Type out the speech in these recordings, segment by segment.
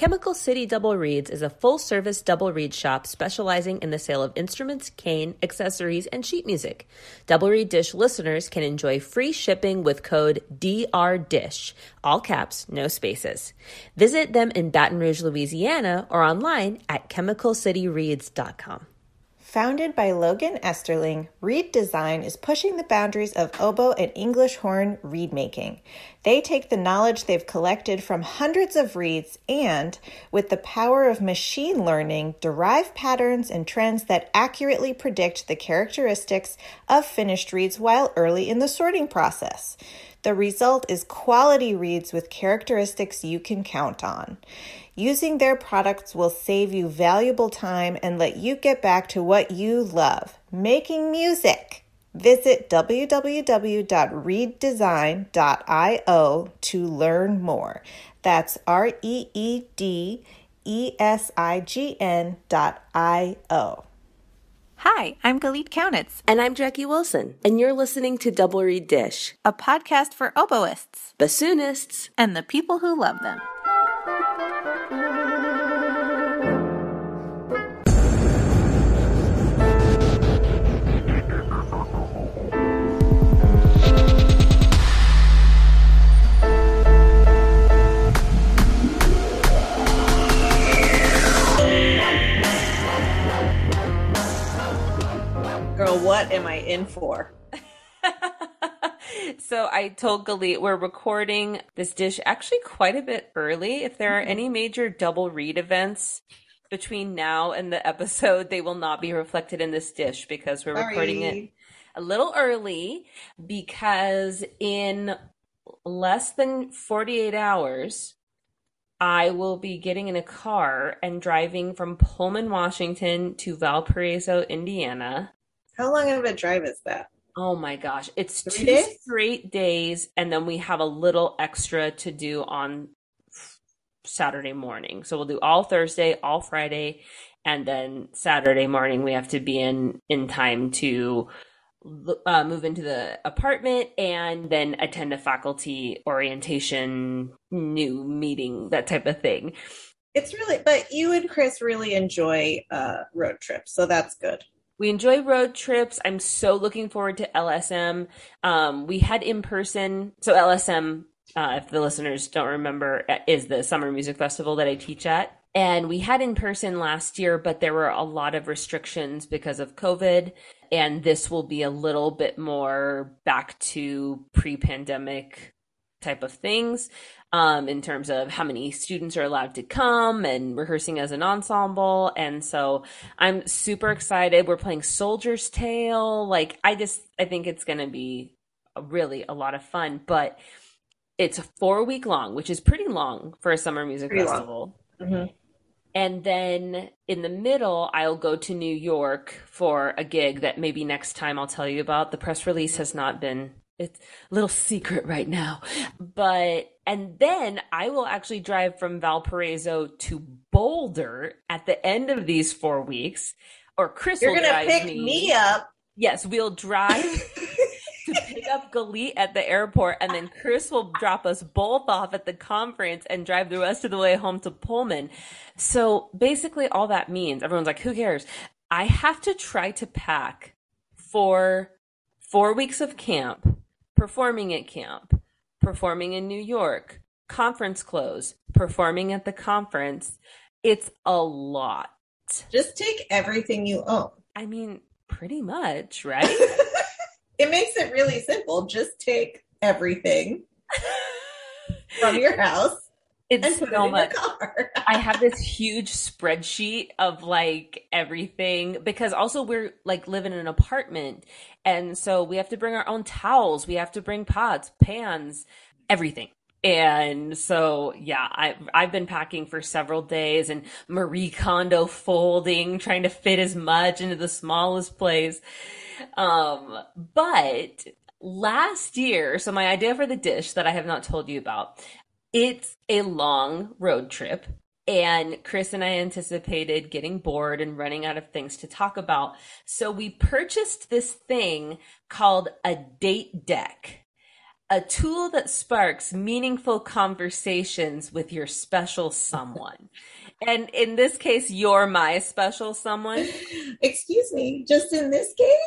Chemical City Double Reeds is a full service double reed shop specializing in the sale of instruments, cane, accessories, and sheet music. Double Reed Dish listeners can enjoy free shipping with code DRDISH, all caps, no spaces. Visit them in Baton Rouge, Louisiana, or online at chemicalcityreeds.com. Founded by Logan Esterling, Reedesign is pushing the boundaries of oboe and English horn reed making. They take the knowledge they've collected from hundreds of reeds and, with the power of machine learning, derive patterns and trends that accurately predict the characteristics of finished reeds while early in the sorting process. The result is quality reeds with characteristics you can count on. Using their products will save you valuable time and let you get back to what you love making music. Visit www.reedesign.io to learn more. That's R E E D E S I G N dot I O. Hi, I'm Galit Kaunitz, And I'm Jackie Wilson, and you're listening to Double Reed Dish, a podcast for oboists bassoonists. and the people who love them. Girl, what am I in for? so I told Galit we're recording this dish actually quite a bit early. If there are mm-hmm. any major double reed events between now and the episode, they will not be reflected in this dish because we're recording it a little early because in less than 48 hours, I will be getting in a car and driving from Pullman, Washington to Valparaiso, Indiana. How long of a drive is that? Oh my gosh, it's Three two days? straight days, and then we have a little extra to do on Saturday morning. So we'll do all Thursday, all Friday, and then Saturday morning we have to be in in time to uh, move into the apartment and then attend a faculty orientation, new meeting, that type of thing. It's really, but you and Chris really enjoy uh, road trips, so that's good. We enjoy road trips. I'm so looking forward to LSM. Um, we had in person, so LSM, uh, if the listeners don't remember, uh, is the summer music festival that I teach at. And we had in person last year, but there were a lot of restrictions because of COVID. And this will be a little bit more back to pre pandemic type of things um, in terms of how many students are allowed to come and rehearsing as an ensemble. And so I'm super excited. We're playing Soldier's Tale. Like, I just, I think it's going to be really a lot of fun, but it's a four week long, which is pretty long for a summer music Pretty festival. Mhm. And then in the middle, I'll go to New York for a gig that maybe next time I'll tell you about. The press release has not been, it's a little secret right now. But, and then I will actually drive from Valparaiso to Boulder at the end of these four weeks. Or Chris You're will gonna pick me. me up. Yes, we'll drive to pick up Galit at the airport, and then Chris will drop us both off at the conference and drive the rest of the way home to Pullman. So basically, all that means everyone's like, "Who cares?" I have to try to pack for four weeks of camp, performing at camp, performing in New York, conference close, performing at the conference. It's a lot. Just take everything you own. I mean, pretty much, right? It makes it really simple. Just take everything from your house It's put it so much. I have this huge spreadsheet of like everything because also we're like live in an apartment and so we have to bring our own towels, we have to bring pots, pans, everything. And so yeah, I I've been packing for several days and Marie Kondo folding, trying to fit as much into the smallest place. Um, but last year, so my idea for the dish that I have not told you about, it's a long road trip. And Chris and I anticipated getting bored and running out of things to talk about. So we purchased this thing called a date deck. a tool that sparks meaningful conversations with your special someone. and in this case, you're my special someone. Excuse me, just in this case?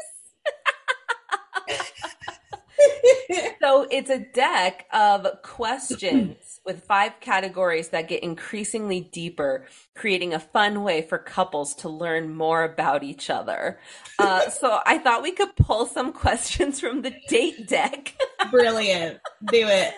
so it's a deck of questions with five categories that get increasingly deeper, creating a fun way for couples to learn more about each other. Uh, so I thought we could pull some questions from the date deck. Brilliant. Do it.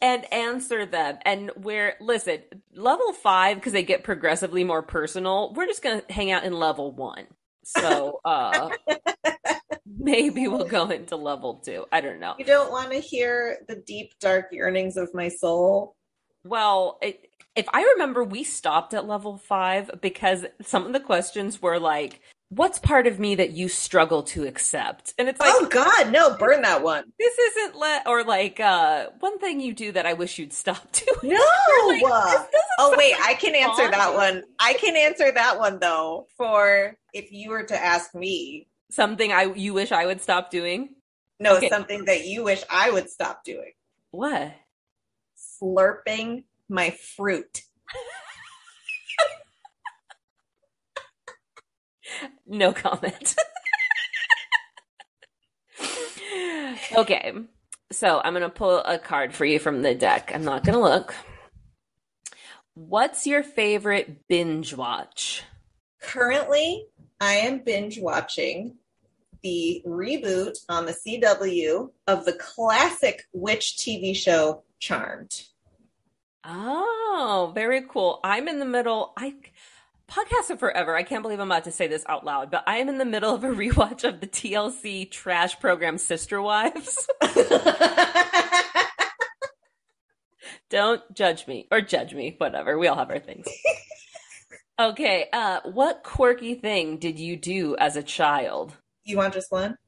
And answer them. And we're, listen, level five, because they get progressively more personal, we're just going to hang out in level one. So, uh, maybe we'll go into level two. I don't know. You don't want to hear the deep, dark yearnings of my soul. Well, it, if I remember, we stopped at level five because some of the questions were like, what's part of me that you struggle to accept? And it's like, oh God, no, burn that one. This isn't let or like uh one thing you do that I wish you'd stop doing. No. Like, oh wait, I can answer that one. I can answer that one though. For if you were to ask me something I you wish I would stop doing. No, okay. something that you wish I would stop doing. What? Slurping my fruit. no comment. okay. So I'm going to pull a card for you from the deck. I'm not going to look. What's your favorite binge watch? Currently, I am binge watching the reboot on the CW of the classic witch TV show Charmed. Oh, very cool. I'm in the middle. I podcast it forever. I can't believe I'm about to say this out loud, but I am in the middle of a rewatch of the TLC trash program Sister Wives. Don't judge me or judge me, whatever. We all have our things. Okay, uh what quirky thing did you do as a child? You want just one?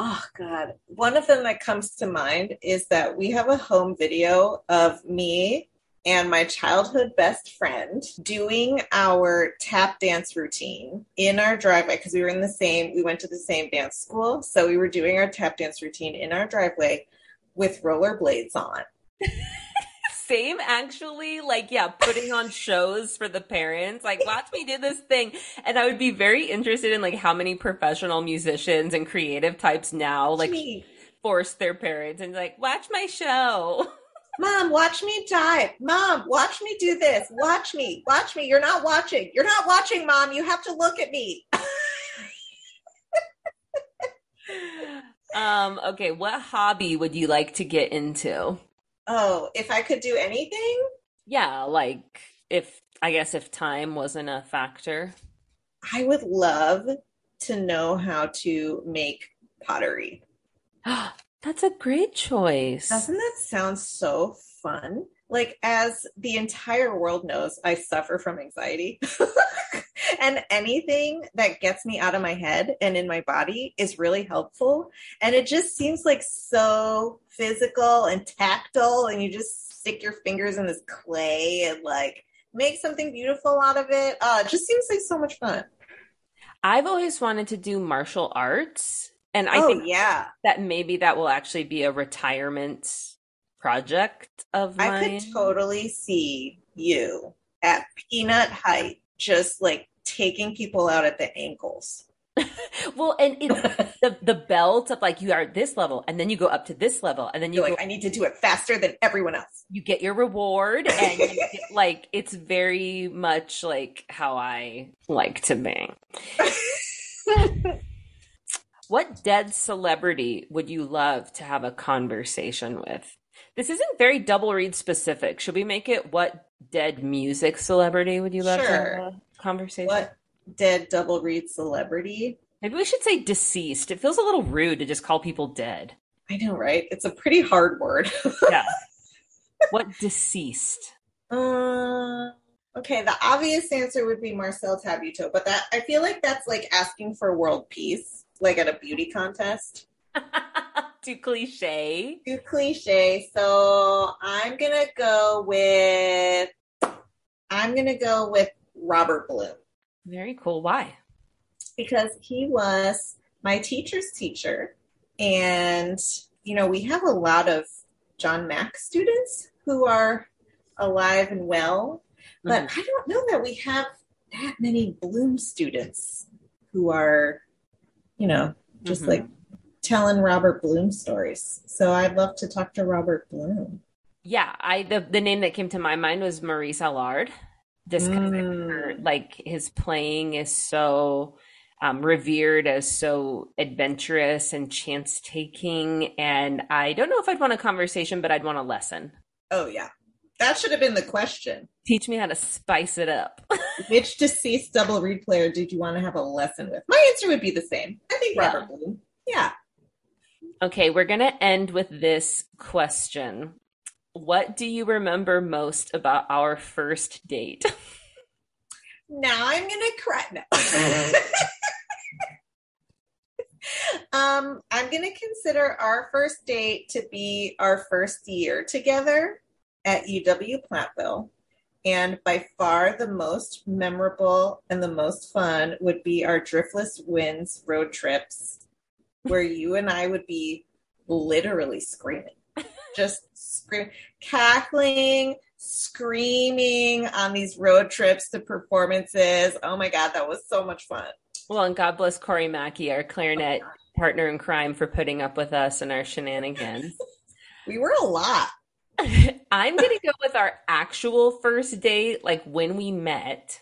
oh god. One of them that comes to mind is that we have a home video of me and my childhood best friend doing our tap dance routine in our driveway because we were in the same, we went to the same dance school. So we were doing our tap dance routine in our driveway with rollerblades on. Same, actually. Like, yeah, putting on shows for the parents. Like, watch me do this thing. And I would be very interested in like how many professional musicians and creative types now like force their parents and like, watch my show. Mom, watch me dive. Mom, watch me do this. Watch me. Watch me. You're not watching. You're not watching, Mom. You have to look at me. um, okay, what hobby would you like to get into? Oh, if I could do anything? Yeah, like if I guess if time wasn't a factor. I would love to know how to make pottery. That's a great choice. Doesn't that sound so fun? Like, as the entire world knows, I suffer from anxiety. and anything that gets me out of my head and in my body is really helpful. And it just seems like so physical and tactile, and you just stick your fingers in this clay and like make something beautiful out of it. Uh, it just seems like so much fun. I've always wanted to do martial arts. And I oh, think yeah. that maybe that will actually be a retirement project of mine. I could totally see you at peanut height, just like taking people out at the ankles. well, and it's the the belt of like you are at this level, and then you go up to this level, and then you are like, I need to do it faster than everyone else. You get your reward, and get, like it's very much like how I like to bang. What dead celebrity would you love to have a conversation with? This isn't very double reed specific. Should we make it what dead music celebrity would you love sure. to have a conversation? What dead double reed celebrity? Maybe we should say deceased. It feels a little rude to just call people dead. I know, right? It's a pretty hard word. yeah. What deceased? Uh, okay, the obvious answer would be Marcel Tabuteau, but that I feel like that's like asking for world peace, like at a beauty contest. Too cliche. Too cliche. So I'm gonna go with I'm gonna go with Robert Bloom. Very cool. Why? Because he was my teacher's teacher. And, you know, we have a lot of John Mack students who are alive and well, but Mm-hmm. I don't know that we have that many Bloom students who are, you know, just Mhm. like telling Robert Bloom stories. So I'd love to talk to Robert Bloom. Yeah, I the the name that came to my mind was Maurice Allard. Just because Mm. like his playing is so um, revered as so adventurous and chance taking, and I don't know if I'd want a conversation, but I'd want a lesson. Oh, yeah. That should have been the question. Teach me how to spice it up. Which deceased double reed player did you want to have a lesson with? My answer would be the same. I think Yeah. Robert Bloom. Yeah. Okay, we're gonna end with this question. What do you remember most about our first date? Now I'm gonna cry. No. um, I'm gonna consider our first date to be our first year together at UW Platteville. And by far the most memorable and the most fun would be our Driftless Winds road trips, where you and I would be literally screaming, just screaming, cackling, screaming on these road trips to performances. Oh my God, that was so much fun. Well, and God bless Corey Mackey, our clarinet partner in crime, for putting up with us and our shenanigans. We were a lot. I'm going to go with our actual first date, like when we met.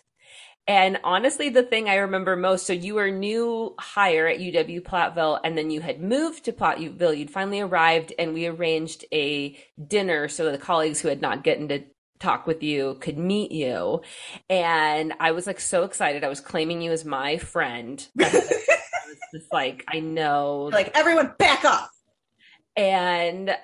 And honestly, the thing I remember most so you were new hire at UW Platteville, and then you had moved to Platteville. You'd finally arrived, and we arranged a dinner so the colleagues who had not gotten to talk with you could meet you. And I was like so excited. I was claiming you as my friend. I was just like, I know Like, everyone back off. and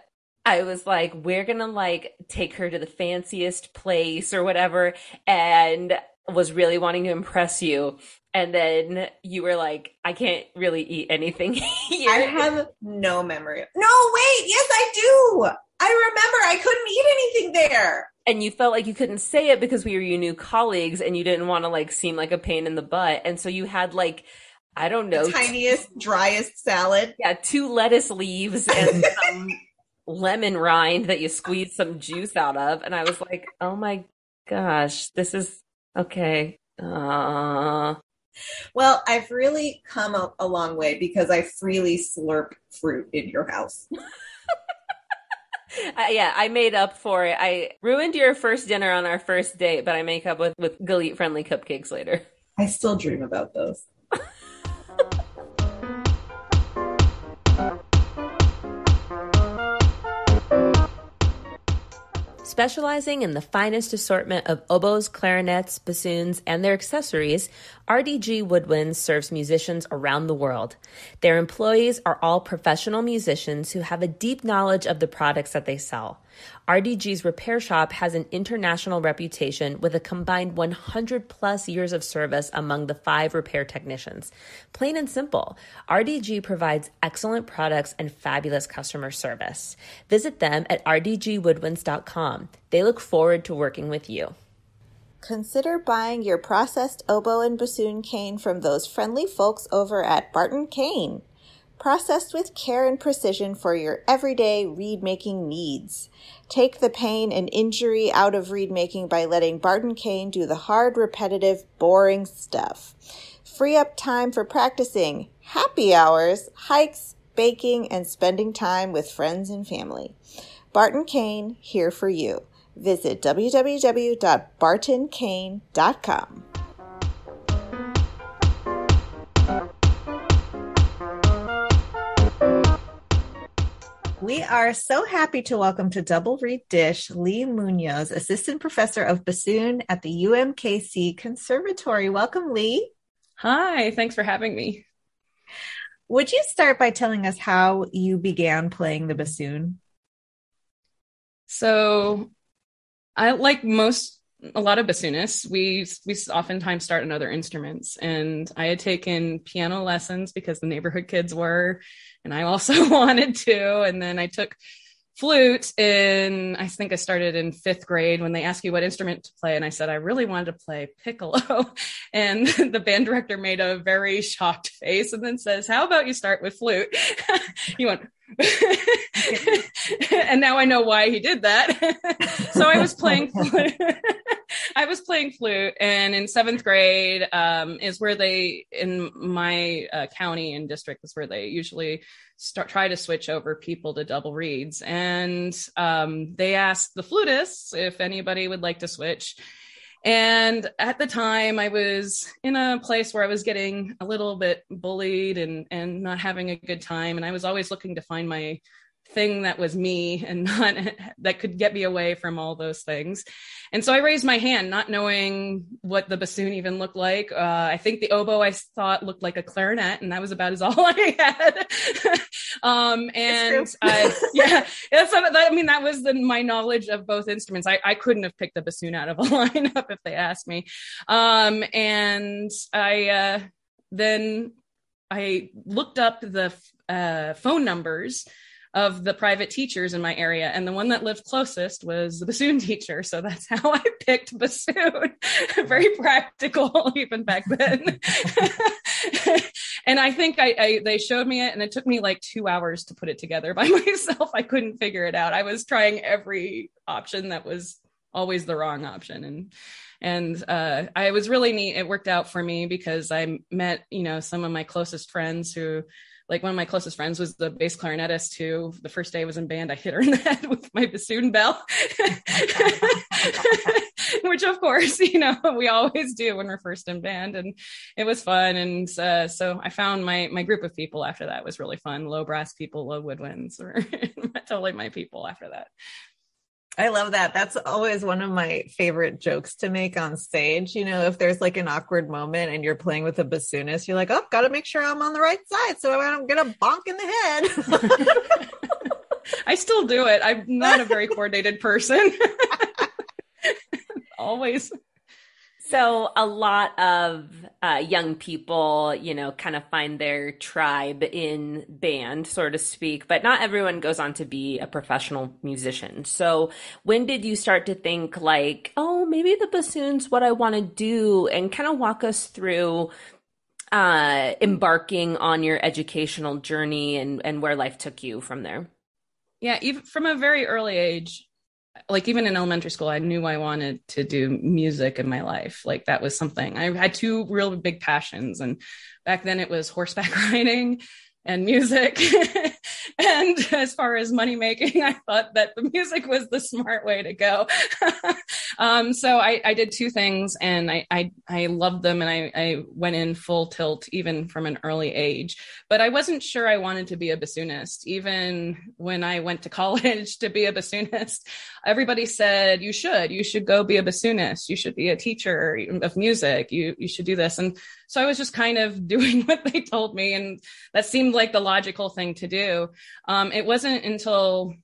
I was like, we're gonna like take her to the fanciest place or whatever, and was really wanting to impress you. And then you were like, I can't really eat anything here. I have no memory. No, wait. Yes, I do. I remember I couldn't eat anything there. and you felt like you couldn't say it because we were your new colleagues and you didn't want to like seem like a pain in the butt. And so you had like, I don't know, The tiniest, driest salad. yeah, two lettuce leaves and some lemon rind that you squeeze some juice out of. And I was like, oh my gosh, this is okay. Uh, Well, I've really come a, a long way because I freely slurp fruit in your house. I- yeah, I made up for it. I ruined your first dinner on our first date, but I make up with, with Galit friendly cupcakes later. I still dream about those. Specializing in the finest assortment of oboes, clarinets, bassoons, and their accessories, RDG Woodwinds serves musicians around the world. Their employees are all professional musicians who have a deep knowledge of the products that they sell. RDG's repair shop has an international reputation with a combined 100 plus years of service among the five repair technicians. Plain and simple, RDG provides excellent products and fabulous customer service. Visit them at rdgwoodwinds.com. They look forward to working with you. Consider buying your processed oboe and bassoon cane from those friendly folks over at Barton Cane. Processed with care and precision for your everyday reed making needs. Take the pain and injury out of reed making by letting Barton Cane do the hard, repetitive, boring stuff. Free up time for practicing, happy hours, hikes, baking, and spending time with friends and family. Barton Cane, here for you. Visit www.bartoncane.com. We are so happy to welcome to Double Reed Dish Leigh Muñoz, Assistant Professor of Bassoon at the UMKC Conservatory. Welcome, Leigh. Hi, thanks for having me. Would you start by telling us how you began playing the bassoon? So, I like most a lot of bassoonists. We we oftentimes start on other instruments, and I had taken piano lessons because the neighborhood kids were, and I also wanted to. And then I took flute in I think I started in fifth grade when they asked you what instrument to play, and I said I really wanted to play piccolo, and the band director made a very shocked face and then says, "How about you start with flute?" you went. and now I know why he did that. so I was playing flute. I was playing flute, and in seventh grade um, is where they, in my uh, county and district, is where they usually start try to switch over people to double reeds. And um, they asked the flutists if anybody would like to switch. And at the time, I was in a place where I was getting a little bit bullied and and not having a good time, and I was always looking to find my thing that was me and not that could get me away from all those things. And so I raised my hand, not knowing what the bassoon even looked like. Uh, I think the oboe I thought looked like a clarinet, and that was about as all I had. um, and I, yeah, that's, I mean, that was the, my knowledge of both instruments. I, I couldn't have picked the bassoon out of a lineup if they asked me. Um, and I uh, then I looked up the uh, phone numbers of the private teachers in my area. And the one that lived closest was the bassoon teacher. So that's how I picked bassoon. Very practical, even back then. and I think I, I, they showed me it and it took me like two hours to put it together by myself. I couldn't figure it out. I was trying every option that was always the wrong option. And and uh, I was really neat. It worked out for me because I met, you know, some of my closest friends who like one of my closest friends was the bass clarinetist who the first day I was in band, I hit her in the head with my bassoon bell, which of course, you know, we always do when we're first in band. And it was fun. And uh, so I found my, my group of people after that was really fun. Low brass people, low woodwinds were totally my people after that. I love that. That's always one of my favorite jokes to make on stage. You know, if there's like an awkward moment and you're playing with a bassoonist, you're like, oh, got to make sure I'm on the right side so I don't get a bonk in the head. I still do it. I'm not a very coordinated person. Always. So a lot of uh, young people, you know, kind of find their tribe in band, so to speak, but not everyone goes on to be a professional musician. So when did you start to think like, oh, maybe the bassoon's what I want to do, and kind of walk us through uh, embarking on your educational journey and and where life took you from there? Yeah, even from a very early age, like even in elementary school i knew i wanted to do music in my life like that was something i had two real big passions and back then it was horseback riding and music. and as far as money making, I thought that the music was the smart way to go. um, so I, I, did two things and I, I, I loved them and I, I, went in full tilt even from an early age. But I wasn't sure I wanted to be a bassoonist. Even when I went to college to be a bassoonist, everybody said, you should, you should go be a bassoonist. You should be a teacher of music. You, you should do this. And so I was just kind of doing what they told me. And that seemed like the logical thing to do. Um, it wasn't until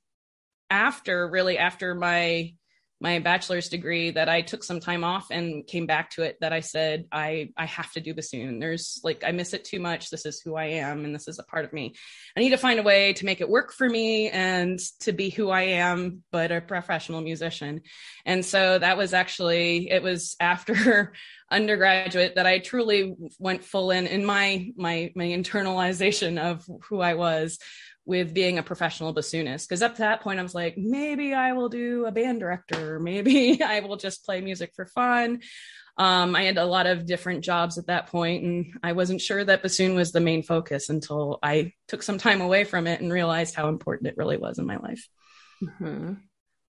after, really, after my my bachelor's degree that I took some time off and came back to it that I said I I have to do bassoon. There's like I miss it too much. This is who I am and this is a part of me. I need to find a way to make it work for me and to be who I am but a professional musician. And so that was actually it was after undergraduate that I truly went full in in my my my internalization of who I was with being a professional bassoonist. Because up to that point I was like maybe I will do a band director. Maybe I will just play music for fun. Um, I had a lot of different jobs at that point and I wasn't sure that bassoon was the main focus until I took some time away from it and realized how important it really was in my life. Mm-hmm.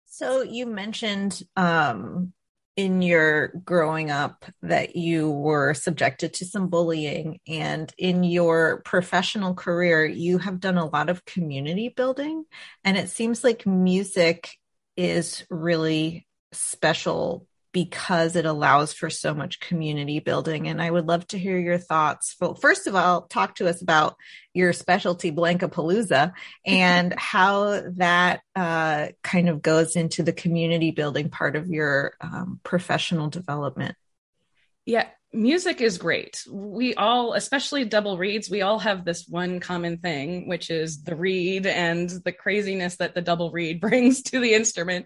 so you mentioned um, in your growing up that you were subjected to some bullying and in your professional career you have done a lot of community building. And it seems like music is really special because it allows for so much community building. And I would love to hear your thoughts. Well, first of all, talk to us about your specialty Blankapalooza and how that uh, kind of goes into the community building part of your um, professional development. Yeah, music is great. We all, especially double reeds, we all have this one common thing, which is the reed and the craziness that the double reed brings to the instrument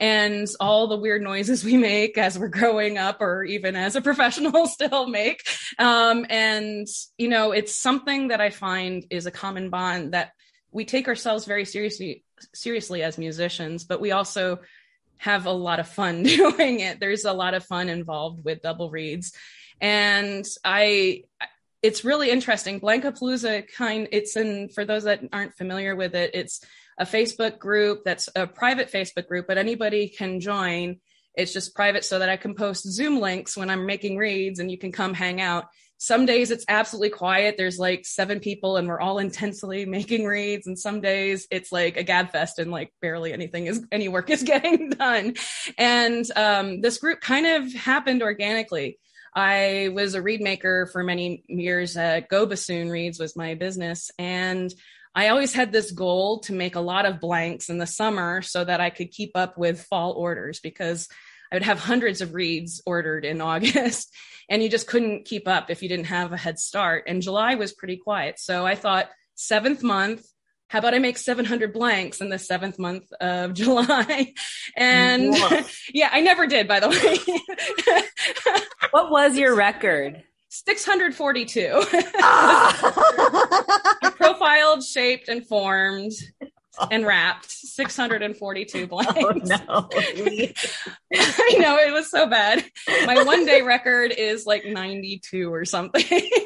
and all the weird noises we make as we're growing up or even as a professional still make. Um, and, you know, it's something that I find is a common bond that we take ourselves very seriously seriously as musicians, but we also have a lot of fun doing it. There's a lot of fun involved with double reeds And I, it's really interesting. Blankapalooza kind, it's in, for those that aren't familiar with it, it's a Facebook group that's a private Facebook group, but anybody can join. It's just private so that I can post Zoom links when I'm making reeds and you can come hang out. Some days it's absolutely quiet. There's like seven people and we're all intensely making reeds. And some days it's like a gab fest and like barely anything is, any work is getting done. And um, this group kind of happened organically. I was a reed maker for many years. Go Bassoon Reeds was my business. And I always had this goal to make a lot of blanks in the summer so that I could keep up with fall orders because I would have hundreds of reeds ordered in August and you just couldn't keep up if you didn't have a head start. And July was pretty quiet. So I thought, seventh month, how about I make 700 blanks in the seventh month of July? And yeah, I never did, by the way. what was your record? 642. profiled, shaped, and formed and wrapped 642 blanks. Oh, no. I know it was so bad. My one day record is like 92 or something.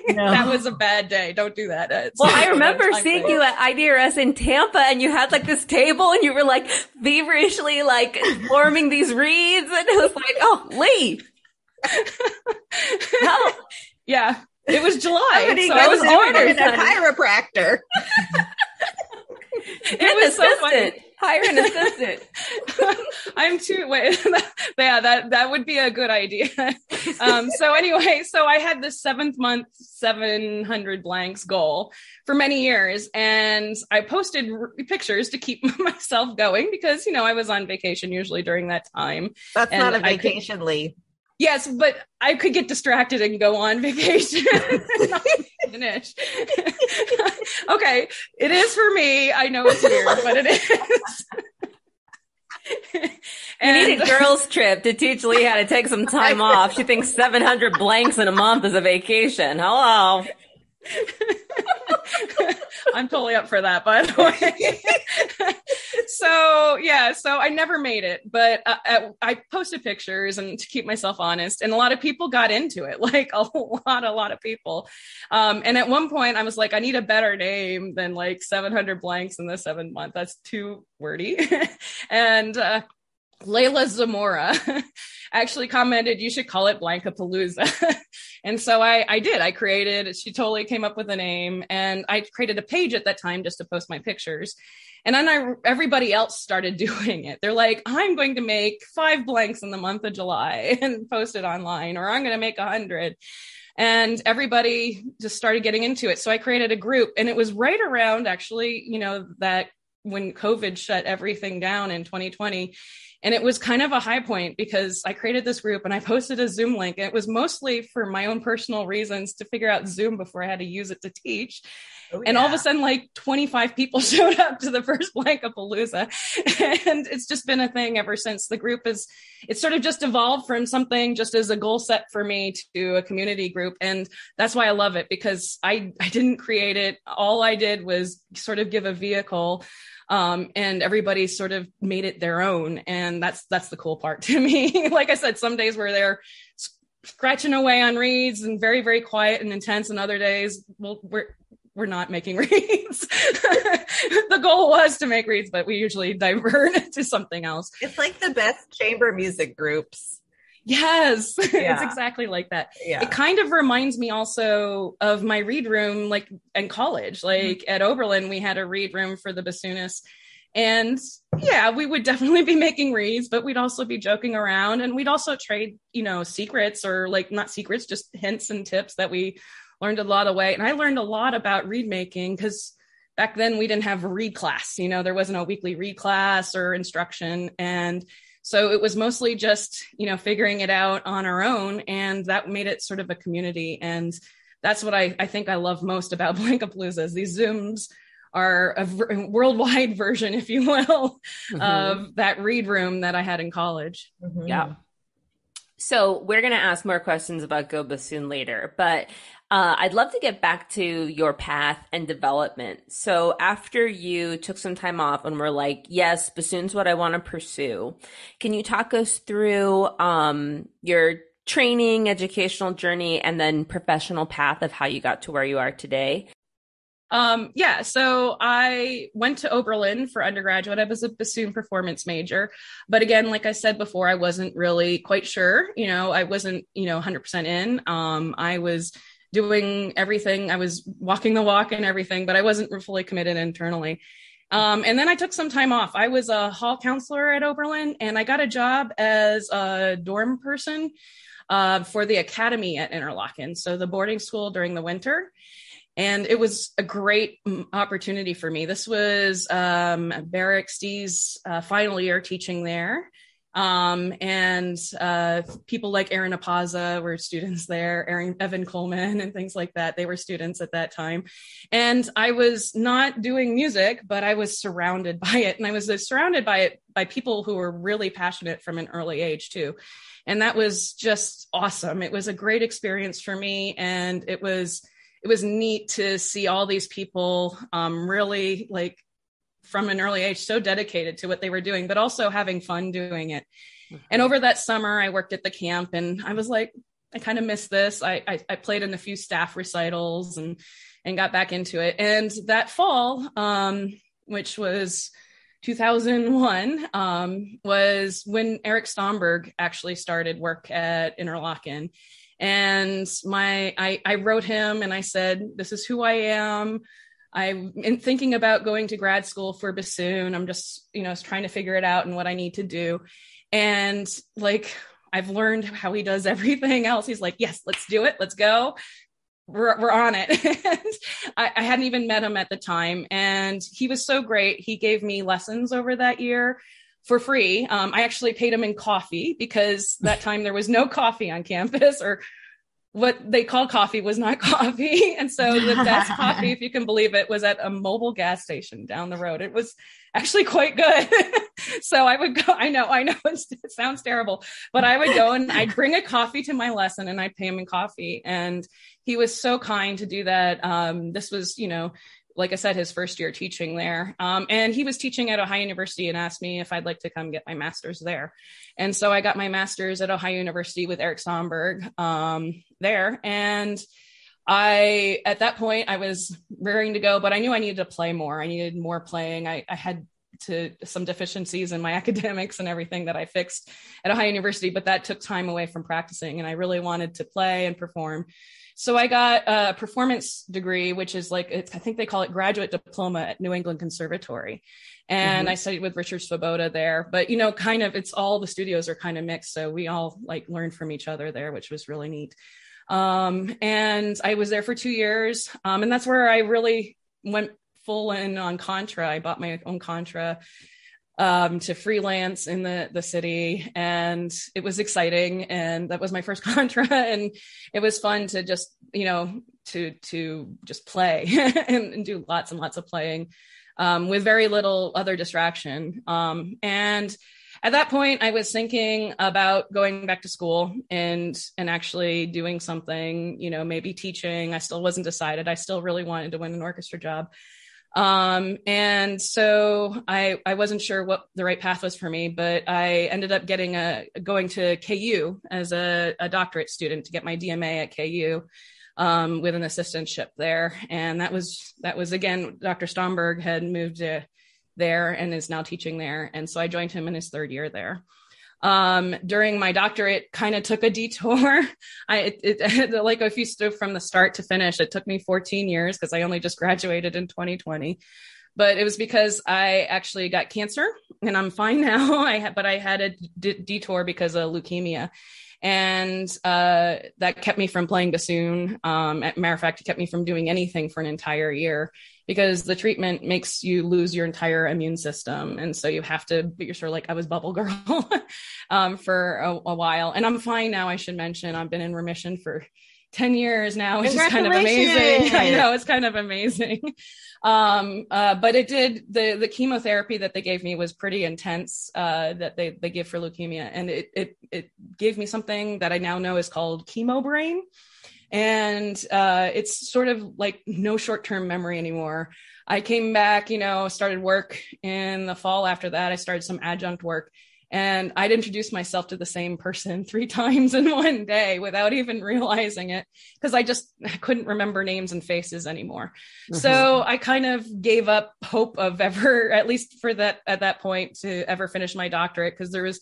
No. that was a bad day. Don't do that. It's well, I remember seeing you at IDRS in Tampa and you had like this table and you were like feverishly like forming these reeds and it was like, oh, leave. Help. Yeah. It was July. Somebody so I was ordered a chiropractor. it was so funny. Hire an assistant. I'm too wait. yeah, that that would be a good idea. Um, so anyway, so I had this seventh month, 700 blanks goal for many years, and I posted r- pictures to keep myself going because you know I was on vacation usually during that time. That's not a vacation could, leave. Yes, but I could get distracted and go on vacation. finish. okay, it is for me. I know it's weird, but it is. and, you need a girls' trip to teach Leigh how to take some time off. She thinks 700 blanks in a month is a vacation. Hello. I'm totally up for that, by the way. so yeah, so I never made it, but uh, I posted pictures and to keep myself honest, and a lot of people got into it, like a lot, a lot of people. Um, and at one point, I was like, I need a better name than like 700 blanks in the seven month. That's too wordy. and uh, Layla Zamora actually commented, you should call it Blankapalooza. and so I, I did. I created, she totally came up with a name and I created a page at that time just to post my pictures. And then I, everybody else started doing it. They're like, I'm going to make five blanks in the month of July and post it online, or I'm going to make a hundred. And everybody just started getting into it. So I created a group and it was right around actually, you know, that when COVID shut everything down in 2020 and it was kind of a high point because I created this group and I posted a Zoom link. It was mostly for my own personal reasons to figure out Zoom before I had to use it to teach. Oh, yeah. And all of a sudden, like 25 people showed up to the first Blankapalooza. and it's just been a thing ever since. The group is, it's sort of just evolved from something just as a goal set for me to a community group. And that's why I love it because I, I didn't create it. All I did was sort of give a vehicle um, and everybody sort of made it their own and that's that's the cool part to me like i said some days where they're scratching away on reeds and very very quiet and intense and other days well we're we're not making reeds. the goal was to make reeds, but we usually divert to something else. It's like the best chamber music groups. Yes, yeah. it's exactly like that. Yeah. It kind of reminds me also of my reed room, like in college. Mm-hmm. Like mm-hmm. at Oberlin, we had a reed room for the bassoonists. And yeah, we would definitely be making reeds, but we'd also be joking around and we'd also trade, you know, secrets or like not secrets, just hints and tips that we learned a lot of away. And I learned a lot about reed making because back then we didn't have a reed class, you know, there wasn't a weekly reed class or instruction. And So it was mostly just, you know, figuring it out on our own. And that made it sort of a community. And that's what I, I think I love most about Blankapaloozas. These Zooms are a v- worldwide version, if you will, mm-hmm. of that reed room that I had in college. Mm-hmm. Yeah. So we're going to ask more questions about Go Bassoon later, but uh, I'd love to get back to your path and development. So after you took some time off and were like, yes, bassoon's what I want to pursue. Can you talk us through um, your training, educational journey, and then professional path of how you got to where you are today? Um, yeah, so I went to Oberlin for undergraduate. I was a bassoon performance major, but again, like I said before, I wasn't really quite sure. You know, I wasn't, you know, 100% in. Um, I was doing everything. I was walking the walk and everything, but I wasn't fully committed internally. Um, and then I took some time off. I was a hall counselor at Oberlin, and I got a job as a dorm person uh, for the academy at Interlochen, so the boarding school during the winter. And it was a great mm, opportunity for me. This was um, Barrick Stee's uh, final year teaching there. Um, and uh, people like Aaron Apaza were students there, Aaron, Evan Coleman, and things like that. They were students at that time. And I was not doing music, but I was surrounded by it. And I was uh, surrounded by it by people who were really passionate from an early age, too. And that was just awesome. It was a great experience for me. And it was, it was neat to see all these people um, really like from an early age so dedicated to what they were doing, but also having fun doing it. Mm-hmm. And over that summer, I worked at the camp and I was like, I kind of missed this. I, I, I played in a few staff recitals and and got back into it. And that fall, um, which was 2001, um, was when Eric Stomberg actually started work at Interlochen. And my I, I wrote him and I said, "This is who I am. I'm thinking about going to grad school for bassoon. I'm just, you know, trying to figure it out and what I need to do. And like, I've learned how he does everything else. He's like, yes, let's do it. Let's go. We're, we're on it. I, I hadn't even met him at the time. And he was so great. He gave me lessons over that year for free. Um, I actually paid him in coffee because that time there was no coffee on campus or what they call coffee was not coffee. And so the best coffee, if you can believe it, was at a mobile gas station down the road. It was actually quite good. so I would go, I know, I know it sounds terrible, but I would go and I'd bring a coffee to my lesson and I'd pay him in coffee. And he was so kind to do that. Um, this was, you know, like I said, his first year teaching there. Um, and he was teaching at Ohio University and asked me if I'd like to come get my master's there. And so I got my master's at Ohio University with Eric Stomberg um, there. And I, at that point, I was rearing to go, but I knew I needed to play more. I needed more playing. I, I had to some deficiencies in my academics and everything that I fixed at Ohio University, but that took time away from practicing. And I really wanted to play and perform. So I got a performance degree, which is like, I think they call it graduate diploma at New England Conservatory. And mm-hmm. I studied with Richard Svoboda there, but you know, kind of, it's all the studios are kind of mixed. So we all like learned from each other there, which was really neat. Um, and I was there for two years. Um, and that's where I really went full in on Contra. I bought my own Contra um, to freelance in the the city, and it was exciting. And that was my first contra, and it was fun to just you know to to just play and, and, do lots and lots of playing um, with very little other distraction. Um, and at that point, I was thinking about going back to school and and actually doing something. You know, maybe teaching. I still wasn't decided. I still really wanted to win an orchestra job. Um, and so I, I wasn't sure what the right path was for me, but I ended up getting a going to KU as a, a doctorate student to get my DMA at KU um, with an assistantship there. And that was that was again, Dr. Stomberg had moved to there and is now teaching there. And so I joined him in his third year there um, during my doctorate kind of took a detour. I, it, it, like if you stood from the start to finish, it took me 14 years because I only just graduated in 2020. but it was because I actually got cancer and I'm fine now. I but I had a d- detour because of leukemia. And uh, that kept me from playing bassoon. Um, matter of fact, it kept me from doing anything for an entire year because the treatment makes you lose your entire immune system. And so you have to, but you're sort of like, I was bubble girl um, for a, a, while. And I'm fine now, I should mention. I've been in remission for 10 years now, which is kind of amazing. I know it's kind of amazing. Um, uh, but it did the the chemotherapy that they gave me was pretty intense uh, that they they give for leukemia, and it it it gave me something that I now know is called chemo brain, and uh, it's sort of like no short term memory anymore. I came back, you know, started work in the fall after that. I started some adjunct work and I'd introduce myself to the same person three times in one day without even realizing it because I just I couldn't remember names and faces anymore. Mm-hmm. So I kind of gave up hope of ever, at least for that at that point, to ever finish my doctorate because there was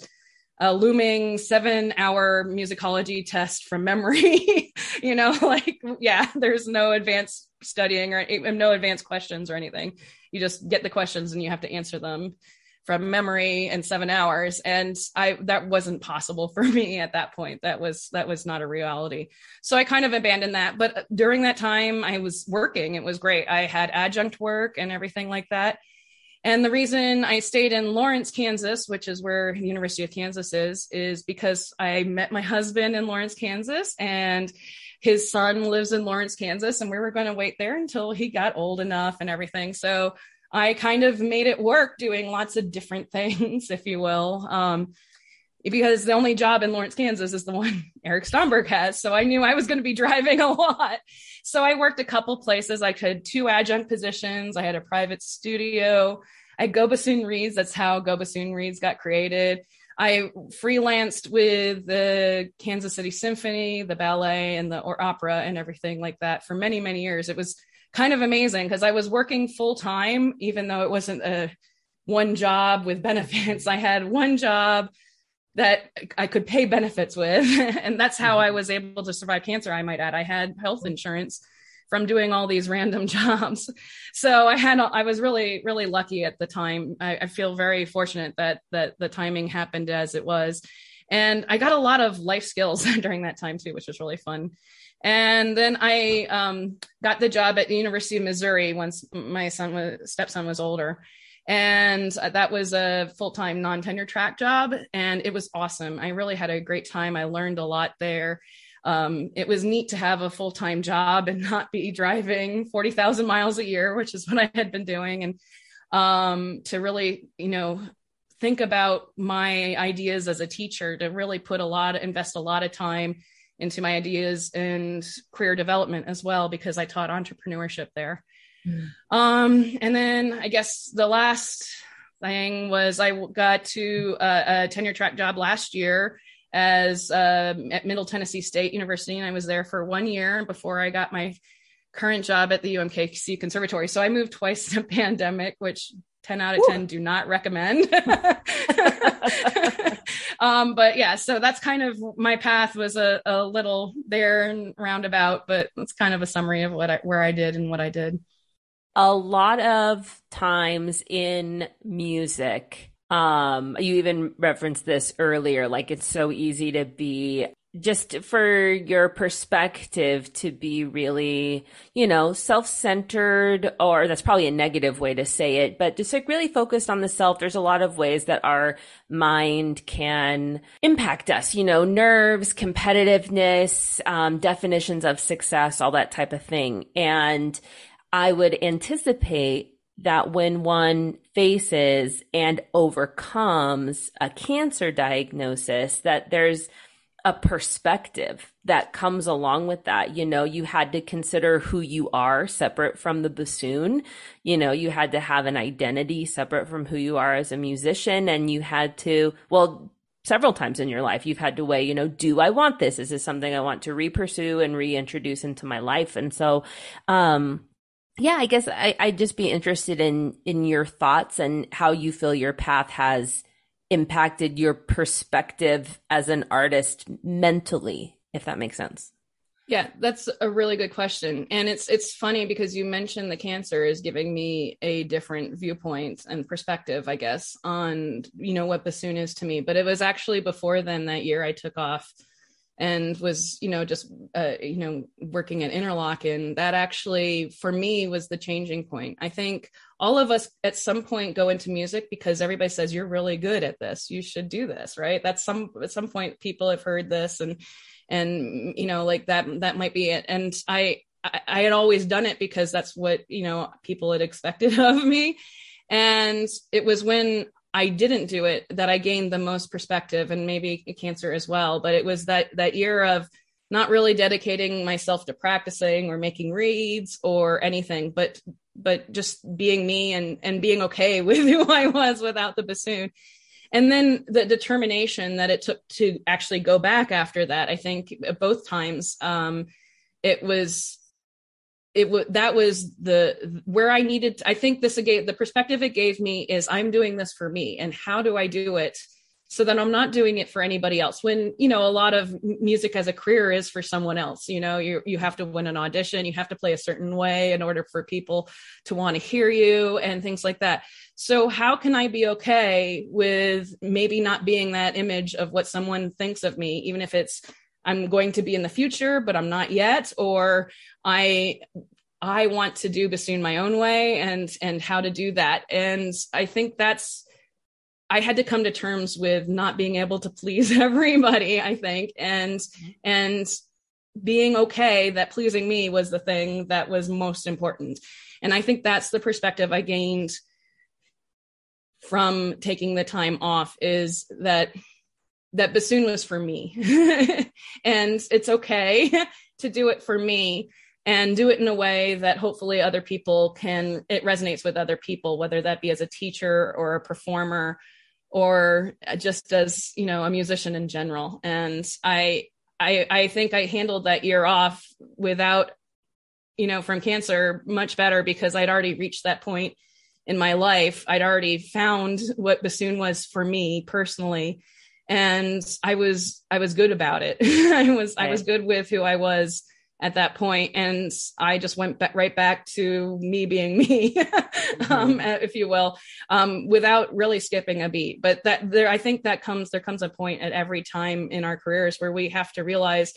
a looming seven hour musicology test from memory. you know, like, yeah, there's no advanced studying or no advanced questions or anything. You just get the questions and you have to answer them from memory in seven hours. And i that wasn't possible for me at that point. That was that was not a reality. So i kind of abandoned that. But during that time i was working. It was great. I had adjunct work and everything like that. And the reason I stayed in Lawrence, Kansas, which is where the University of Kansas is, is because I met my husband in Lawrence, Kansas, and his son lives in Lawrence, Kansas, and we were going to wait there until he got old enough and everything. So I kind of made it work doing lots of different things, if you will. Um, because the only job in Lawrence, Kansas is the one Eric Stomberg has. So I knew I was going to be driving a lot. So I worked a couple places. I could two adjunct positions. I had a private studio. I Go Bassoon Reeds. That's how Go Bassoon Reeds got created. I freelanced with the Kansas City Symphony, the ballet, and the or opera, and everything like that for many, many years. It was kind of amazing because I was working full time, even though it wasn't a one job with benefits. I had one job that I could pay benefits with. and that's how I mm-hmm. was able to survive cancer, I might add. I had health insurance from doing all these random jobs. So I had, I was really, really lucky at the time. I, I feel very fortunate that, that the timing happened as it was. And I got a lot of life skills during that time too, which was really fun. And then I um, got the job at the University of Missouri once my son was stepson was older. And that was a full time non tenure track job. And it was awesome. I really had a great time. I learned a lot there. Um, it was neat to have a full time job and not be driving 40,000 miles a year, which is what I had been doing. And um, to really, you know, think about my ideas as a teacher, to really put a lot, invest a lot of time into my ideas and career development as well because I taught entrepreneurship there. Mm. Um, and then I guess the last thing was I got to a, a tenure track job last year as uh, at Middle Tennessee State University, and I was there for one year before I got my current job at the UMKC Conservatory. So I moved twice in a pandemic, which 10 out of 10 do not recommend. um, but yeah, so that's kind of my path was a, a little there and roundabout, but it's kind of a summary of what I, where I did and what I did. A lot of times in music, um, you even referenced this earlier, like it's so easy to be just for your perspective to be really, you know, self centered, or that's probably a negative way to say it, but just like really focused on the self. There's a lot of ways that our mind can impact us, you know, nerves, competitiveness, um, definitions of success, all that type of thing. And I would anticipate that when one faces and overcomes a cancer diagnosis, that there's a perspective that comes along with that. You know, you had to consider who you are separate from the bassoon. You know, you had to have an identity separate from who you are as a musician. And you had to, well, several times in your life, you've had to weigh, you know, do I want this? Is this something I want to re-pursue and reintroduce into my life? And so, um, yeah, I guess I, I'd just be interested in, in your thoughts and how you feel your path has impacted your perspective as an artist mentally, if that makes sense. Yeah, that's a really good question. And it's it's funny because you mentioned the cancer is giving me a different viewpoint and perspective, I guess, on you know what bassoon is to me. But it was actually before then that year I took off and was you know just uh, you know working at Interlochen that actually for me was the changing point i think all of us at some point go into music because everybody says you're really good at this. You should do this right? That's some at some point people have heard this and and you know like that that might be it. And i I, had always done it because that's what you know people had expected of me. And it was when I didn't do it that I gained the most perspective and maybe cancer as well. But it was that that year of not really dedicating myself to practicing or making reeds or anything, but but just being me and and being okay with who I was without the bassoon. And then the determination that it took to actually go back after that, I think both times, um, it was it was that was the where i needed i think this gave the perspective it gave me is i'm doing this for me and how do i do it so that i'm not doing it for anybody else when you know a lot of music as a career is for someone else you know you you have to win an audition you have to play a certain way in order for people to want to hear you and things like that so how can i be okay with maybe not being that image of what someone thinks of me even if it's I'm going to be in the future, but I'm not yet, or I I want to do bassoon my own way and and how to do that. And I think that's I had to come to terms with not being able to please everybody, I think, and mm-hmm. and being okay that pleasing me was the thing that was most important. And I think that's the perspective I gained from taking the time off is that that bassoon was for me. And it's okay to do it for me and do it in a way that hopefully other people can it resonates with other people whether that be as a teacher or a performer or uh, just as you know a musician in general. And i i i think i handled that year off without you know from cancer much better because i'd already reached that point in my life. I'd already found what bassoon was for me personally. And i was i was good about it. I was right. i was good with who i was at that point and i just went back, right back to me being me mm-hmm. um, if you will um, without really skipping a beat but that there i think that comes there comes a point at every time in our careers where we have to realize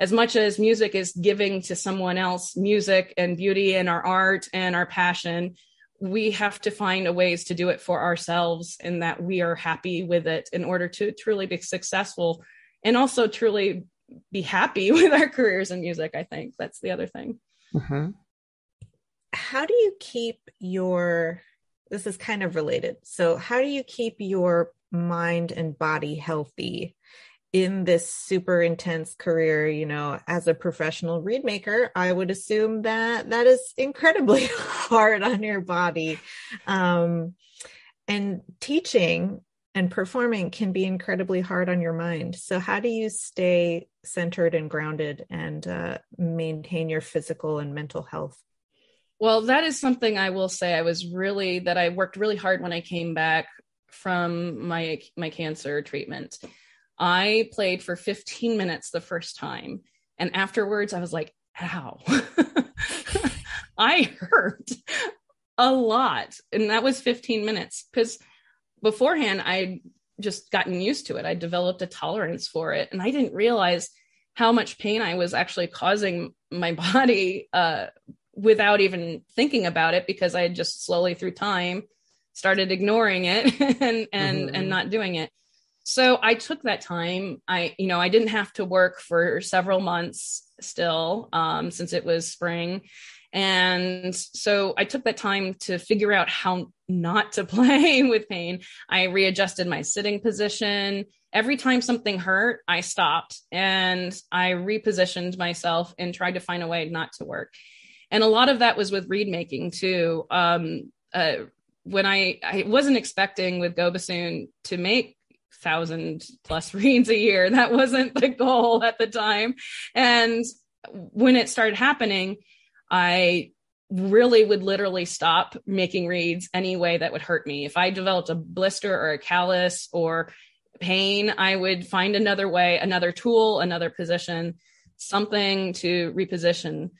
as much as music is giving to someone else music and beauty and our art and our passion we have to find a ways to do it for ourselves and that we are happy with it in order to truly be successful and also truly be happy with our careers in music i think that's the other thing mm-hmm. how do you keep your this is kind of related so how do you keep your mind and body healthy in this super intense career, you know, as a professional reed maker, I would assume that that is incredibly hard on your body. Um, and teaching and performing can be incredibly hard on your mind. So, how do you stay centered and grounded and uh, maintain your physical and mental health? Well, that is something I will say I was really that I worked really hard when I came back from my my cancer treatment I played for 15 minutes the first time. And afterwards, I was like, ow. I hurt a lot. And that was 15 minutes because beforehand, I'd just gotten used to it. I developed a tolerance for it. And I didn't realize how much pain I was actually causing my body uh, without even thinking about it because I had just slowly through time started ignoring it and and mm-hmm. and not doing it. So I took that time. I, you know, I didn't have to work for several months still, um, since it was spring. And so I took that time to figure out how not to play with pain. I readjusted my sitting position. Every time something hurt, I stopped and I repositioned myself and tried to find a way not to work. And a lot of that was with reed making too. Um, uh, when I, I wasn't expecting with Go Bassoon to make thousand plus reeds a year. That wasn't the goal at the time. And when it started happening, I really would literally stop making reeds any way that would hurt me. If I developed a blister or a callus or pain, I would find another way, another tool, another position something to reposition.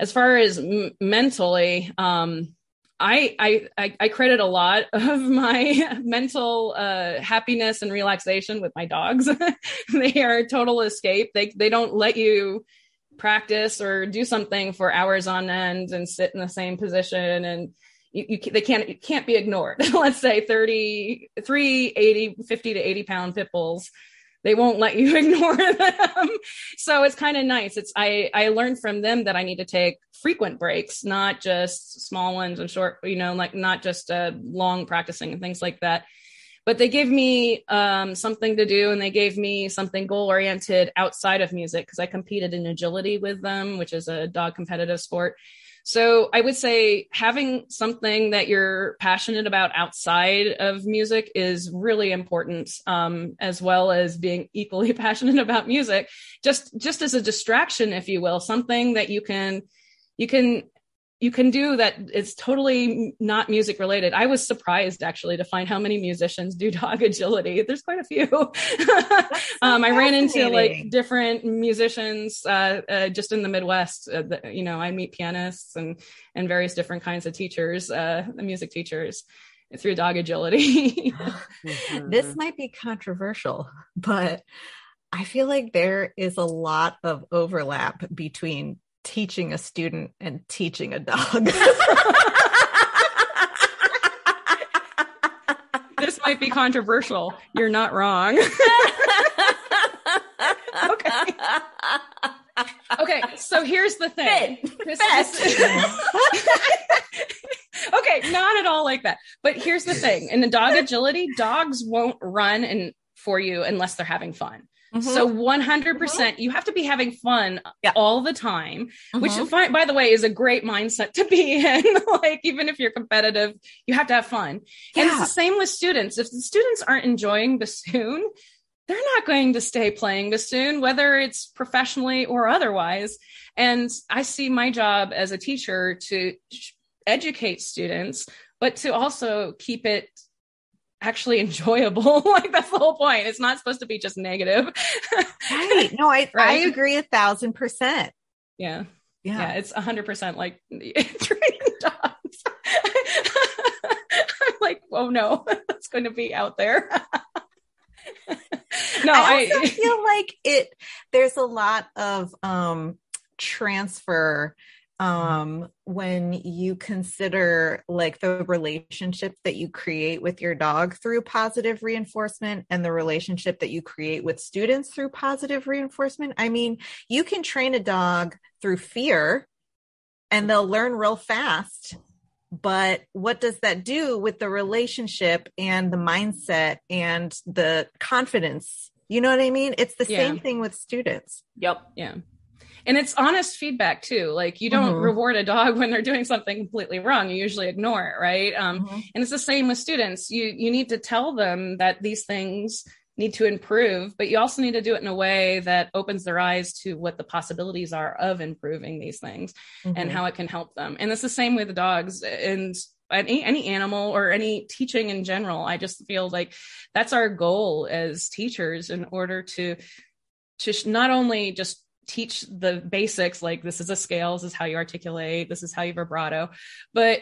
As far as m- mentally, um, I, I I credit a lot of my mental uh, happiness and relaxation with my dogs. they are a total escape. They they don't let you practice or do something for hours on end and sit in the same position and you, you they can't it can't be ignored. Let's say 30, 3, 80, 50 to 80 pound pit bulls they won't let you ignore them. so it's kind of nice. It's I I learned from them that I need to take frequent breaks, not just small ones and short, you know, like not just uh, long practicing and things like that. But they gave me um, something to do, and they gave me something goal oriented outside of music because I competed in agility with them, which is a dog competitive sport. So I would say having something that you're passionate about outside of music is really important, um, as well as being equally passionate about music. Just just as a distraction, if you will, something that you can you can you can do that it's totally not music related. I was surprised actually to find how many musicians do dog agility. There's quite a few. um, I ran into like different musicians uh, uh, just in the Midwest. Uh, the, you know, I meet pianists and and various different kinds of teachers, uh, music teachers through dog agility. this might be controversial, but I feel like there is a lot of overlap between teaching a student and teaching a dog. this might be controversial. You're not wrong. okay. Okay, so here's the thing. This, this, okay, not at all like that. But here's the thing. In the dog agility, dogs won't run and for you unless they're having fun. Mm-hmm. So 100% you have to be having fun yeah. all the time, mm-hmm. which by the way is a great mindset to be in. like even if you're competitive, you have to have fun. Yeah. And it's the same with students. If the students aren't enjoying bassoon, they're not going to stay playing bassoon, whether it's professionally or otherwise. And I see my job as a teacher to educate students, but to also keep it actually enjoyable. like that's the whole point. It's not supposed to be just negative. right. No, I right? I agree a thousand percent. Yeah. Yeah. Yeah. It's a hundred percent like training dogs. I'm like, oh no, that's going to be out there. no, I, I feel like it there's a lot of um transfer um when you consider like the relationship that you create with your dog through positive reinforcement and the relationship that you create with students through positive reinforcement i mean you can train a dog through fear and they'll learn real fast but what does that do with the relationship and the mindset and the confidence? You know what i mean? It's the yeah. same thing with students. Yep yeah and it's honest feedback too like you don't mm-hmm. reward a dog when they're doing something completely wrong you usually ignore it right um, mm-hmm. and it's the same with students you you need to tell them that these things need to improve but you also need to do it in a way that opens their eyes to what the possibilities are of improving these things mm-hmm. and how it can help them and it's the same with the dogs and any any animal or any teaching in general i just feel like that's our goal as teachers in order to to not only just teach the basics like this is a scale this is how you articulate this is how you vibrato but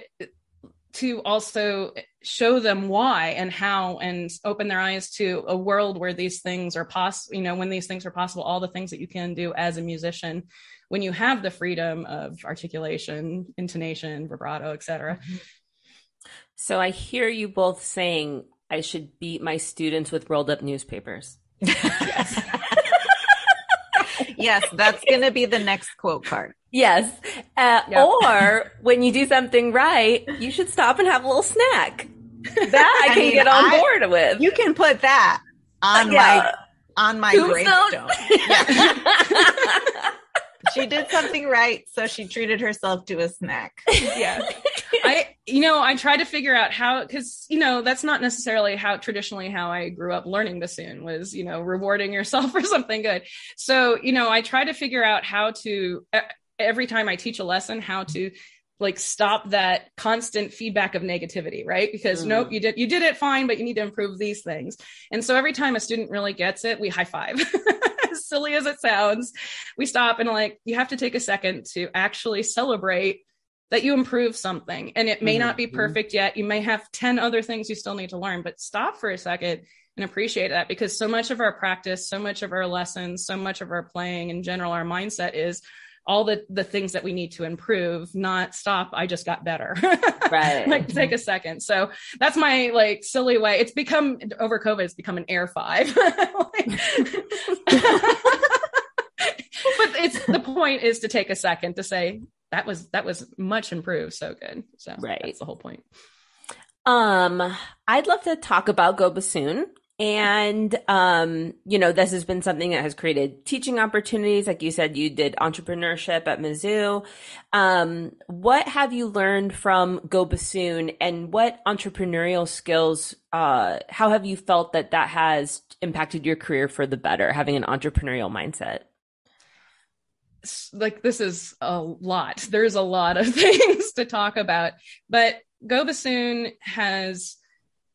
to also show them why and how and open their eyes to a world where these things are possible you know when these things are possible all the things that you can do as a musician when you have the freedom of articulation intonation vibrato etc mm-hmm. so i hear you both saying i should beat my students with rolled up newspapers. Yes yes, that's going to be the next quote card. Yes. Uh, yep. Or when you do something right, you should stop and have a little snack. That I, I can mean, get on I, board with. You can put that on yeah. my on my gravestone. she did something right, so she treated herself to a snack. Yeah. I you know, I try to figure out how cuz you know, that's not necessarily how traditionally how I grew up learning bassoon was, you know, rewarding yourself for something good. So, you know, I try to figure out how to every time I teach a lesson how to like stop that constant feedback of negativity right because mm. nope you did you did it fine but you need to improve these things and so every time a student really gets it we high five as silly as it sounds, we stop and like, you have to take a second to actually celebrate that you improve something. And it may not be Mhm. perfect yet. You may have 10 other things you still need to learn, but stop for a second and appreciate that because so much of our practice, so much of our lessons, so much of our playing in general, our mindset is all the the things that we need to improve, not stop. I just got better. Right. like take a second. So that's my like silly way. It's become over COVID. It's become an air five. But it's the point is to take a second to say that was that was much improved. So good. So Right. that's the whole point. Um, I'd love to talk about Go Bassoon. And um, you know, this has been something that has created teaching opportunities. Like you said, you did entrepreneurship at Mizzou. Um, what have you learned from Go Bassoon and what entrepreneurial skills, uh, how have you felt that that has impacted your career for the better, having an entrepreneurial mindset? Like this is a lot. There's a lot of things to talk about, but Go Bassoon has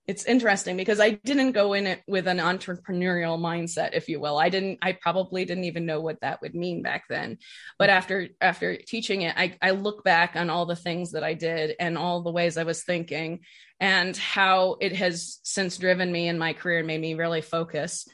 it's interesting because I didn't go in it with an entrepreneurial mindset, if you will. I didn't I probably didn't even know what that would mean back then. But after after teaching it, I, I look back on all the things that I did and all the ways I was thinking and how it has since driven me in my career and made me really focus.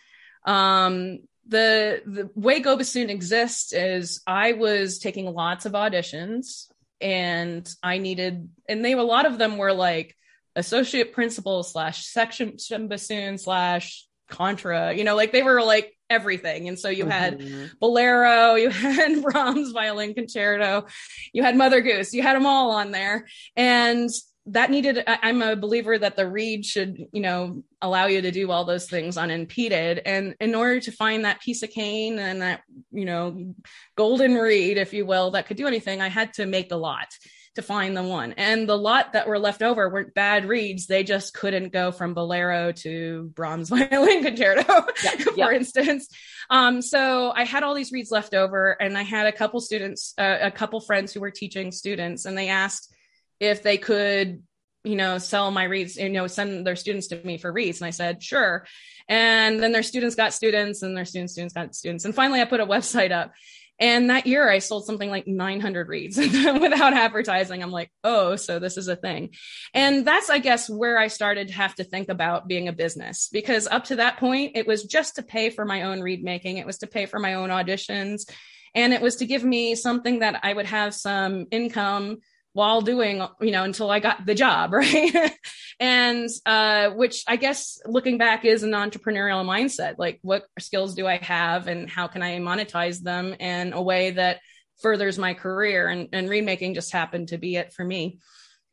Um, the the way Go Bassoon exists is I was taking lots of auditions and I needed and they were a lot of them were like associate principal slash section bassoon slash contra, you know, like they were like everything. And so you had Mhm. Bolero, you had Brahms violin concerto, you had Mother Goose, you had them all on there. And that needed, I- I'm a believer that the reed should, you know, allow you to do all those things unimpeded. And in order to find that piece of cane and that, you know, golden reed, if you will, that could do anything, I had to make a lot to find the one. And the lot that were left over weren't bad reeds. They just couldn't go from Bolero to Brahms violin concerto, for yeah. instance. Um, so I had all these reeds left over, and I had a couple students, uh, a couple friends who were teaching students, and they asked if they could, you know, sell my reeds, you know, send their students to me for reeds. And I said, sure. And then their students got students, and their students, students got students. And finally, I put a website up. And that year, I sold something like 900 reeds without advertising. I'm like, oh, so this is a thing. And that's, I guess, where I started to have to think about being a business because up to that point, it was just to pay for my own reed making, it was to pay for my own auditions, and it was to give me something that I would have some income while doing you know until i got the job right? And uh which i guess looking back is an entrepreneurial mindset like what skills do i have and how can i monetize them in a way that furthers my career? And, and reed making just happened to be it for me.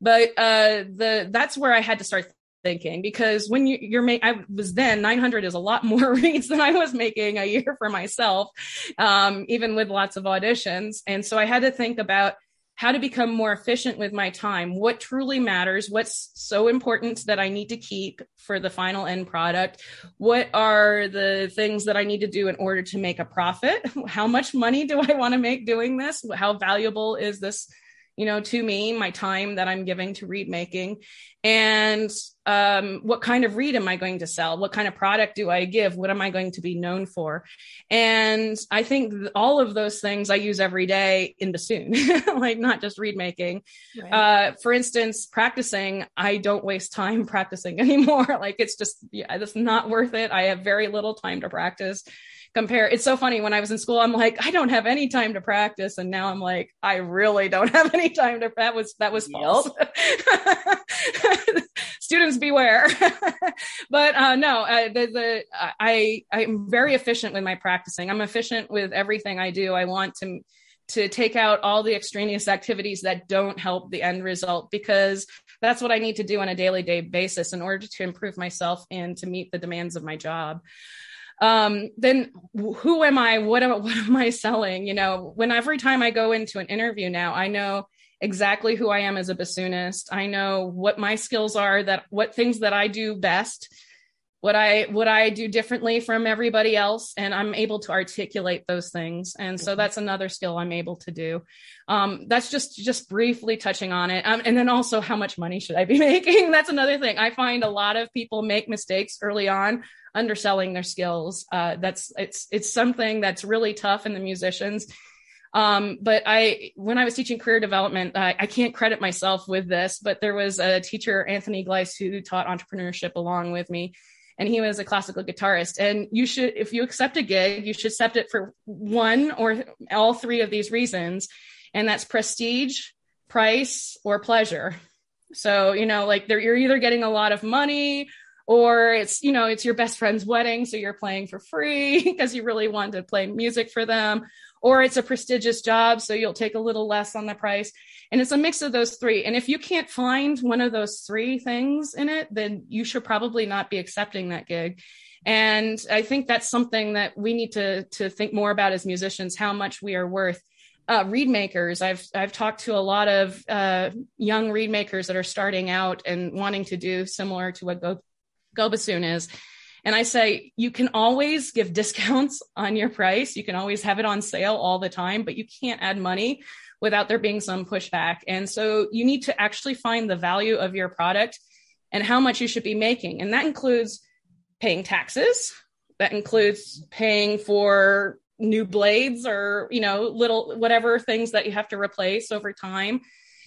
But uh the that's where i had to start thinking because when you, you're making i was then 900 is a lot more reeds than i was making a year for myself um, even with lots of auditions. And so i had to think about how to become more efficient with my time, what truly matters, what's so important that I need to keep for the final end product, what are the things that I need to do in order to make a profit, how much money do I want to make doing this, how valuable is this you know to me my time that i'm giving to reed making. And um, what kind of reed am i going to sell? What kind of product do i give? What am i going to be known for? And i think all of those things i use every day in bassoon like not just reed making. Right. uh, for instance practicing i don't waste time practicing anymore. Like it's just yeah it's not worth it. I have very little time to practice compare it's so funny when i was in school i'm like i don't have any time to practice and now i'm like i really don't have any time to that was that was false. Students beware. But uh no uh, the, the i i'm very efficient with my practicing. I'm efficient with everything i do. I want to to take out all the extraneous activities that don't help the end result because that's what I need to do on a daily day basis in order to improve myself and to meet the demands of my job. Um, then who am I? What am, what am I selling? You know, when every time I go into an interview now, I know exactly who I am as a bassoonist. I know what my skills are, that what things that I do best what I what I do differently from everybody else, and I'm able to articulate those things. And so that's another skill I'm able to do. Um, that's just just briefly touching on it, um, and then also how much money should I be making? that's another thing. I find a lot of people make mistakes early on, underselling their skills. Uh, that's it's it's something that's really tough in the musicians. Um, but I, when I was teaching career development, I, I, can't credit myself with this, but there was a teacher, Anthony Glise, who taught entrepreneurship along with me and he was a classical guitarist. And you should, if you accept a gig, you should accept it for one or all three of these reasons. And that's prestige, price, or pleasure. So, you know, like you're either getting a lot of money or it's, you know, it's your best friend's wedding. So you're playing for free because you really want to play music for them or it's a prestigious job, so you'll take a little less on the price. And it's a mix of those three. And if you can't find one of those three things in it, then you should probably not be accepting that gig. And I think that's something that we need to to think more about as musicians, how much we are worth. Uh, reed makers. I've I've talked to a lot of uh, young reed makers that are starting out and wanting to do similar to what Go Go Bassoon is, and I say, you can always give discounts on your price. You can always have it on sale all the time, but you can't add money without there being some pushback. And so you need to actually find the value of your product and how much you should be making. And that includes paying taxes. That includes paying for new blades or, you know, little whatever things that you have to replace over time.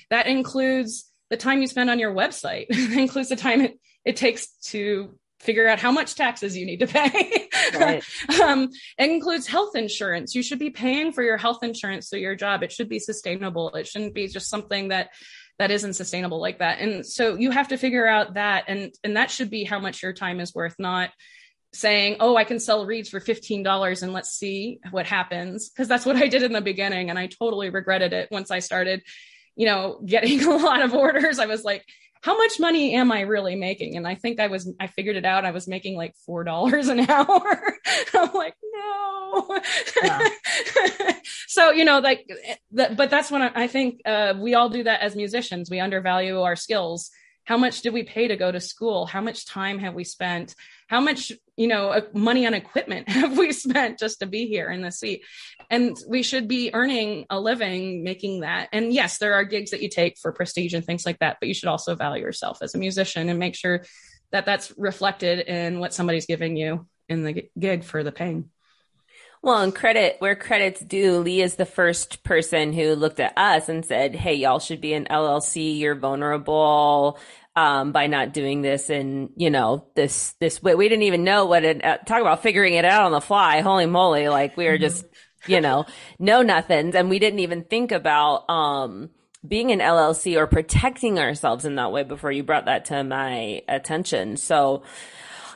That includes the time you spend on your website. that includes the time it, it takes to figure out how much taxes you need to pay. Right. um, it includes health insurance. You should be paying for your health insurance so your job. It should be sustainable. It shouldn't be just something that that isn't sustainable like that. And so you have to figure out that, and and that should be how much your time is worth, not saying, "Oh, I can sell reeds for fifteen dollars and let's see what happens." Because that's what I did in the beginning, and I totally regretted it once I started, you know, getting a lot of orders. I was like how much money am I really making? And I think I was, I figured it out. I was making like $4 an hour. I'm like, no. Yeah. so, you know, like, but that's when I, I think uh, we all do that as musicians. We undervalue our skills. How much did we pay to go to school? How much time have we spent? how much you know uh, money on equipment have we spent just to be here in the seat and we should be earning a living making that and yes there are gigs that you take for prestige and things like that but you should also value yourself as a musician and make sure that that's reflected in what somebody's giving you in the gig for the paying well, and credit where credit's due, Leigh is the first person who looked at us and said, Hey, y'all should be an LLC. You're vulnerable um, by not doing this. And you know this this way we didn't even know what it uh, talk about figuring it out on the fly. Holy moly like we were just you know know nothings. And we didn't even think about um being an llc or protecting ourselves in that way before you brought that to my attention. So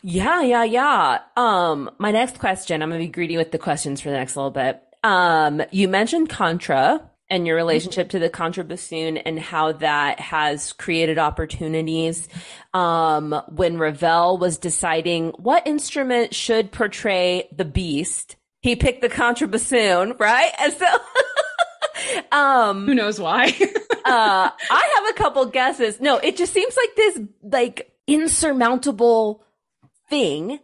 yeah yeah yeah um my next question i'm gonna be greedy with the questions for the next little bit um you mentioned contra and your relationship to the contrabassoon and how that has created opportunities. Um, when Ravel was deciding what instrument should portray the beast, he picked the contrabassoon, right? And so, um, who knows why? uh, I have a couple guesses. No, it just seems like this, like insurmountable thing.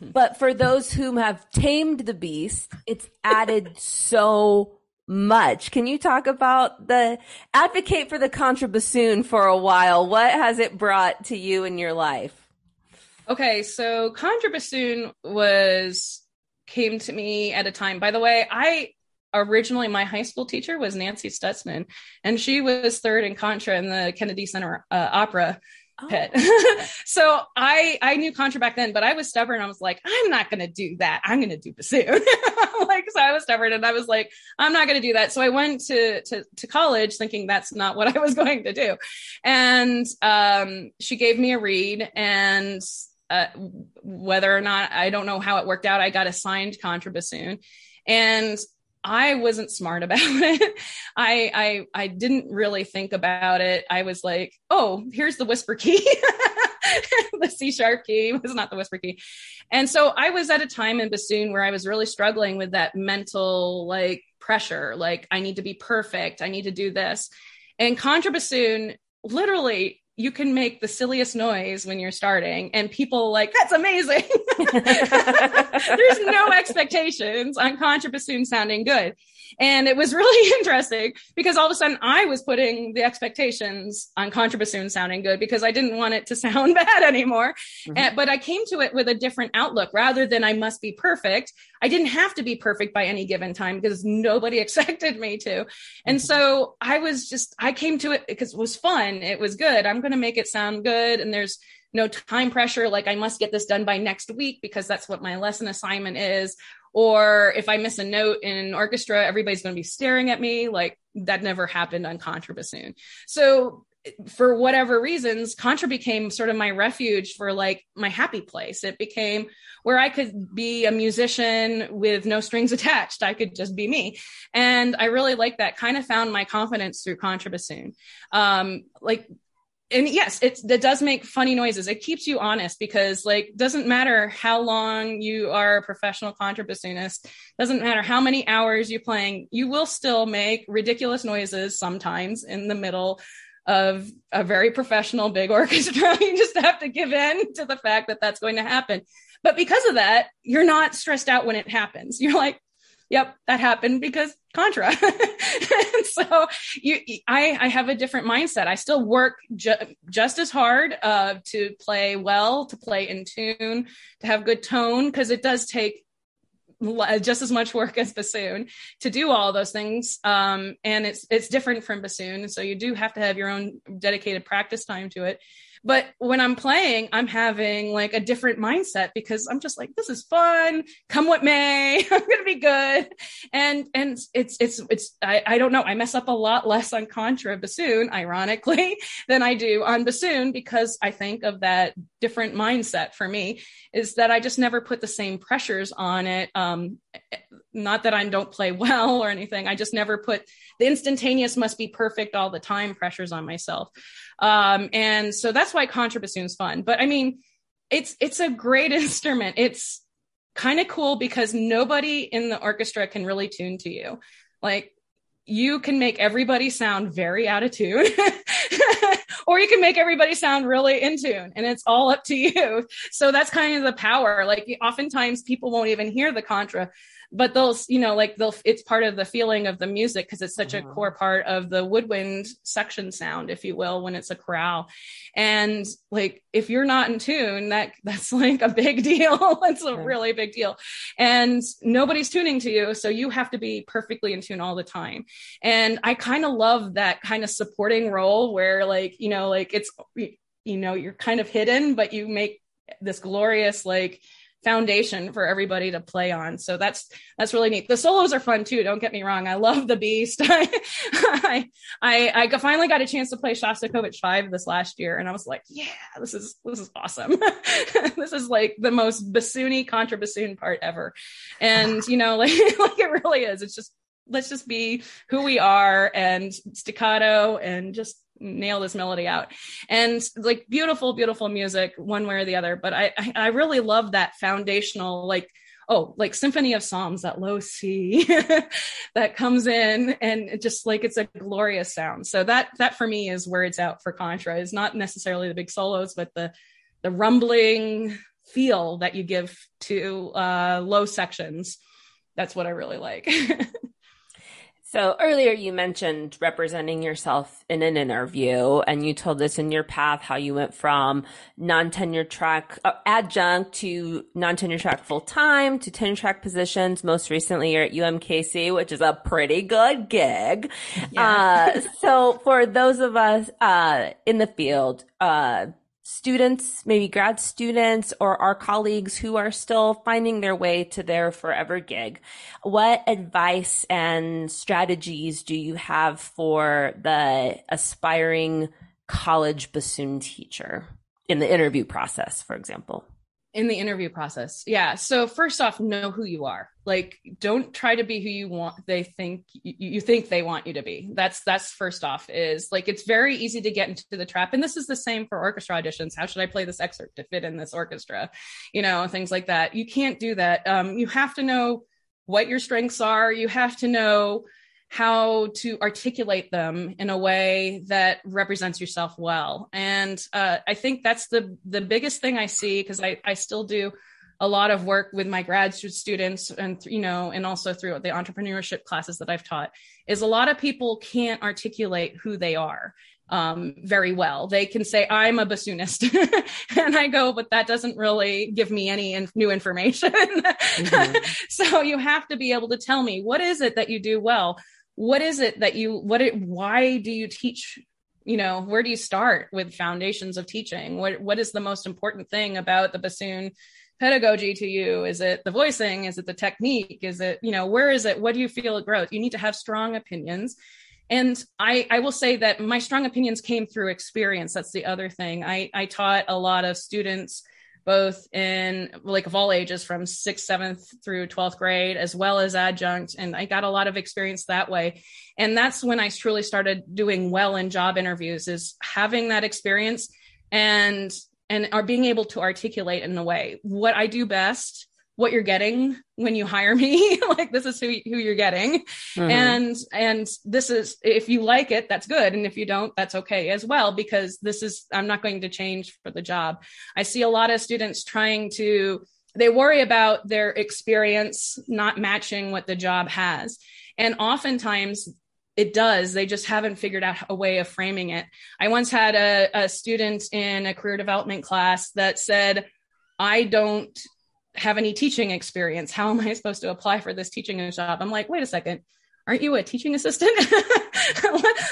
But for those who have tamed the beast, it's added so much. Can you talk about the advocate for the contrabassoon for a while? What has it brought to you in your life? Okay, so contrabassoon was came to me at a time. By the way, I originally my high school teacher was Nancy Stutzman, and she was third in contra in the Kennedy Center uh, Opera oh. pit. so I I knew contra back then, but I was stubborn. I was like, I'm not going to do that. I'm going to do bassoon. like so I was stubborn, and I was like, I'm not going to do that. So I went to to to college thinking that's not what I was going to do, and um, she gave me a reed and. Uh, whether or not I don't know how it worked out, I got assigned contra bassoon. and I wasn't smart about it. I, I I didn't really think about it. I was like, oh, here's the whisper key. the C sharp key was not the whisper key. And so I was at a time in bassoon where I was really struggling with that mental like pressure, like I need to be perfect, I need to do this. And contrabassoon literally you can make the silliest noise when you're starting and people like that's amazing. There's no expectations on contrabassoon sounding good and it was really interesting because all of a sudden I was putting the expectations on contrabassoon sounding good because I didn't want it to sound bad anymore. Mm-hmm. And, but I came to it with a different outlook rather than I must be perfect. I didn't have to be perfect by any given time because nobody expected me to. And mm-hmm. so I was just, I came to it because it was fun. It was good. I'm going to make it sound good. And there's, no time pressure like i must get this done by next week because that's what my lesson assignment is or if I miss a note in an orchestra, everybody's going to be staring at me. Like that never happened on contrabassoon. So for whatever reasons, contra became sort of my refuge for like my happy place. It became where I could be a musician with no strings attached. I could just be me. And I really like that kind of found my confidence through contrabassoon. Um, like and yes, it does make funny noises. It keeps you honest because like doesn't matter how long you are a professional contrabassoonist, doesn't matter how many hours you're playing, you will still make ridiculous noises sometimes in the middle of a very professional big orchestra. you just have to give in to the fact that that's going to happen. But because of that, you're not stressed out when it happens. You're like, yep, that happened because Contra. so you, I, I have a different mindset. I still work ju- just as hard uh, to play well, to play in tune, to have good tone, because it does take just as much work as bassoon to do all those things um, and it's it's different from bassoon so you do have to have your own dedicated practice time to it but when I'm playing, I'm having like a different mindset because I'm just like, this is fun. Come what may, I'm gonna be good. And and it's it's it's I, I don't know. I mess up a lot less on contra bassoon, ironically, than I do on bassoon because I think of that different mindset for me is that I just never put the same pressures on it. Um, not that I don't play well or anything. I just never put the instantaneous must be perfect all the time pressures on myself. Um, and so that's why contrabassoon's fun. But I mean, it's it's a great instrument. It's kind of cool because nobody in the orchestra can really tune to you. Like you can make everybody sound very out of tune or you can make everybody sound really in tune and it's all up to you so that's kind of the power like oftentimes people won't even hear the contra but they'll you know like they'll it's part of the feeling of the music because it's such a uh-huh. core part of the woodwind section sound if you will when it's a chorale and like if you're not in tune that that's like a big deal. It's a really big deal. And nobody's tuning to you so you have to be perfectly in tune all the time. And i kind of love that kind of supporting role where like you know like it's you know you're kind of hidden but you make this glorious like foundation for everybody to play on. So that's that's really neat. The solos are fun too. Don't get me wrong. I love the Beast. I I I finally got a chance to play Shostakovich Five this last year, and I was like, yeah, this is this is awesome. this is like the most bassoony contra bassoon part ever, and you know, like like it really is. It's just let's just be who we are and staccato and just nail this melody out. And like beautiful beautiful music one way or the other. But i i really love that foundational like oh like symphony of psalms that low c that comes in and just like it's a glorious sound. So that that for me is where it's out for contra. Is not necessarily the big solos but the the rumbling feel that you give to uh low sections. That's what i really like So earlier you mentioned representing yourself in an interview and you told us in your path how you went from non-tenure track uh, adjunct to non-tenure track full time to tenure track positions. Most recently you're at UMKC, which is a pretty good gig. Yeah. Uh, so for those of us, uh, in the field, uh, students, maybe grad students or our colleagues who are still finding their way to their forever gig. What advice and strategies do you have for the aspiring college bassoon teacher in the interview process, for example? In the interview process. Yeah. So first off know who you are. Like don't try to be who you want they think you, think they want you to be. That's that's first off is like it's very easy to get into the trap. And this is the same for orchestra auditions. How should i play this excerpt to fit in this orchestra? You know things like that. You can't do that. Um, you have to know what your strengths are. You have to know how to articulate them in a way that represents yourself well. And uh, I think that's the the biggest thing I see because I, I still do a lot of work with my graduate students and you know and also through the entrepreneurship classes that I've taught is a lot of people can't articulate who they are um, very well. They can say, I'm a bassoonist. and I go, but that doesn't really give me any in- new information. mm-hmm. so you have to be able to tell me, what is it that you do well? What is it that you what it why do you teach you know where do you start with foundations of teaching? What what is the most important thing about the bassoon pedagogy to you? Is it the voicing? Is it the technique? Is it you know where is it? What do you feel it you need to have strong opinions. And i i will say that my strong opinions came through experience. That's the other thing. I i taught a lot of students both in like of all ages from sixth, seventh through 12th grade, as well as adjunct. And I got a lot of experience that way. And that's when I truly started doing well in job interviews is having that experience and and are being able to articulate in a way what I do best what you're getting when you hire me. Like this is who, who you're getting. Mm-hmm. and and this is if you like it that's good. And if you don't that's okay as well because this is i'm not going to change for the job. I see a lot of students trying to they worry about their experience not matching what the job has. And oftentimes it does. They just haven't figured out a way of framing it. I once had a, a student in a career development class that said I don't have any teaching experience. How am I supposed to apply for this teaching job? I'm like, wait a second. Aren't you a teaching assistant?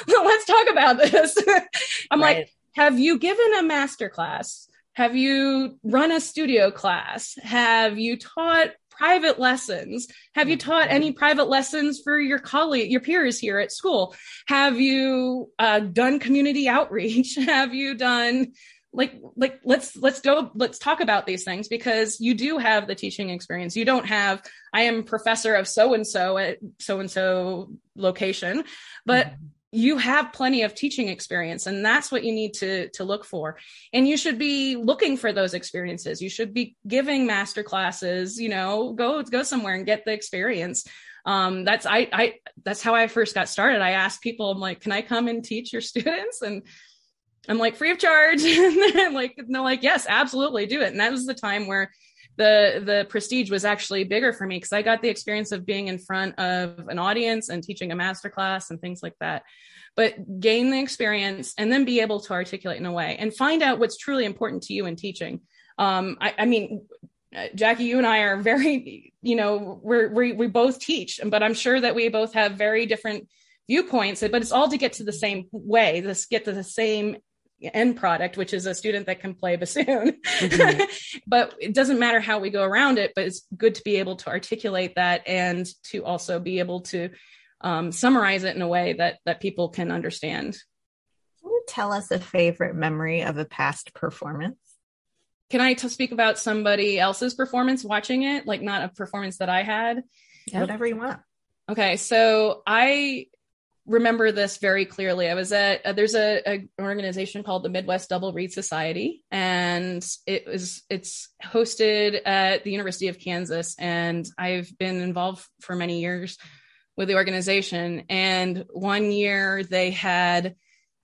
Let's talk about this. I'm right. like, have you given a master class? Have you run a studio class? Have you taught private lessons? Have you taught any private lessons for your colleague, your peers here at school? Have you uh, done community outreach? Have you done like like let's let's go let's talk about these things because you do have the teaching experience. You don't have i am professor of so and so at so and so location but mm-hmm. you have plenty of teaching experience and that's what you need to to look for. And you should be looking for those experiences. You should be giving master classes you know go go somewhere and get the experience. Um that's i i that's how i first got started. I asked people i'm like can i come and teach your students? And I'm like free of charge. and like, and they're like, yes, absolutely do it. And that was the time where the the prestige was actually bigger for me because I got the experience of being in front of an audience and teaching a master class and things like that. But gain the experience and then be able to articulate in a way and find out what's truly important to you in teaching. Um, I, I mean, Jackie, you and I are very, you know, we're, we we both teach, but I'm sure that we both have very different viewpoints. But it's all to get to the same way. Let's get to the same end product, which is a student that can play bassoon. Mm-hmm. but it doesn't matter how we go around it, but it's good to be able to articulate that and to also be able to um, summarize it in a way that that people can understand. Can you tell us a favorite memory of a past performance? Can I t- speak about somebody else's performance watching it, like not a performance that I had? Yeah. Whatever you want. Okay, so I remember this very clearly. I was at uh, there's a, a, organization called the Midwest Double Reed Society, and it was it's hosted at the University of Kansas, and I've been involved for many years with the organization. And one year they had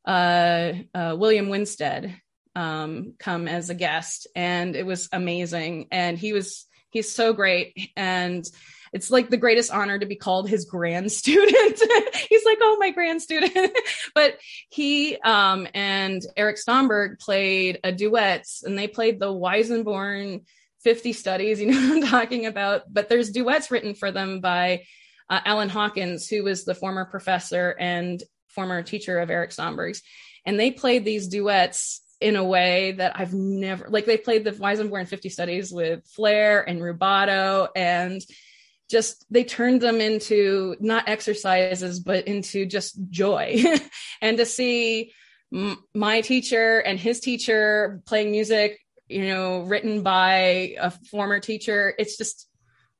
uh, uh, William Winstead um, come as a guest, and it was amazing. And he was he's so great and it's like the greatest honor to be called his grand student. He's like, oh, my grand student. but he um, and Eric Stomberg played a duet and they played the Weissenborn 50 studies, you know what I'm talking about. But there's duets written for them by uh, Alan Hawkins, who was the former professor and former teacher of Eric Stomberg's. And they played these duets in a way that I've never like they played the Weissenborn 50 studies with flair and rubato and just they turned them into not exercises but into just joy. And to see my teacher and his teacher playing music you know written by a former teacher it's just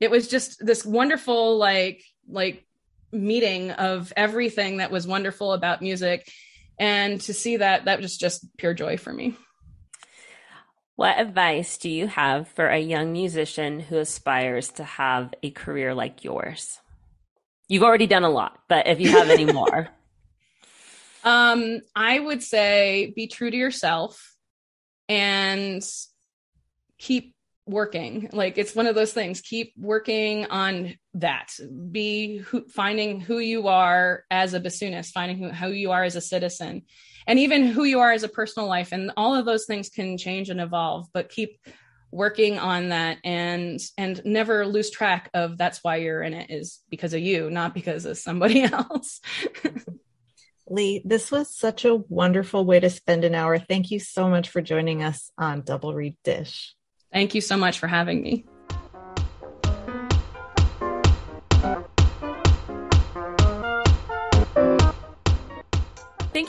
it was just this wonderful like like meeting of everything that was wonderful about music. And to see that that was just pure joy for me what advice do you have for a young musician who aspires to have a career like yours? You've already done a lot, but if you have any more. Um, I would say be true to yourself and keep working. Like it's one of those things. Keep working on that. Be who, finding who you are as a bassoonist, finding who, who you are as a citizen, and even who you are as a personal life. And all of those things can change and evolve, but keep working on that and and never lose track of that's why you're in it is because of you not because of somebody else Leigh, this was such a wonderful way to spend an hour. Thank you so much for joining us on Double Reed Dish. Thank you so much for having me.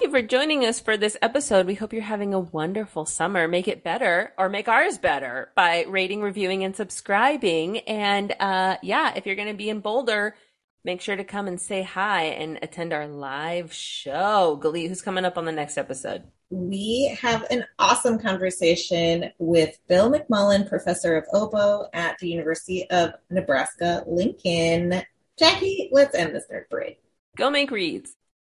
You for joining us for this episode. We hope you're having a wonderful summer. Make it better or make ours better by rating, reviewing, and subscribing. And uh, yeah, if you're going to be in Boulder, make sure to come and say hi and attend our live show. Galit, who's coming up on the next episode? We have an awesome conversation with Bill McMullen, professor of oboe at the University of Nebraska Lincoln. Jackie, let's end this nerd parade. Go make reeds.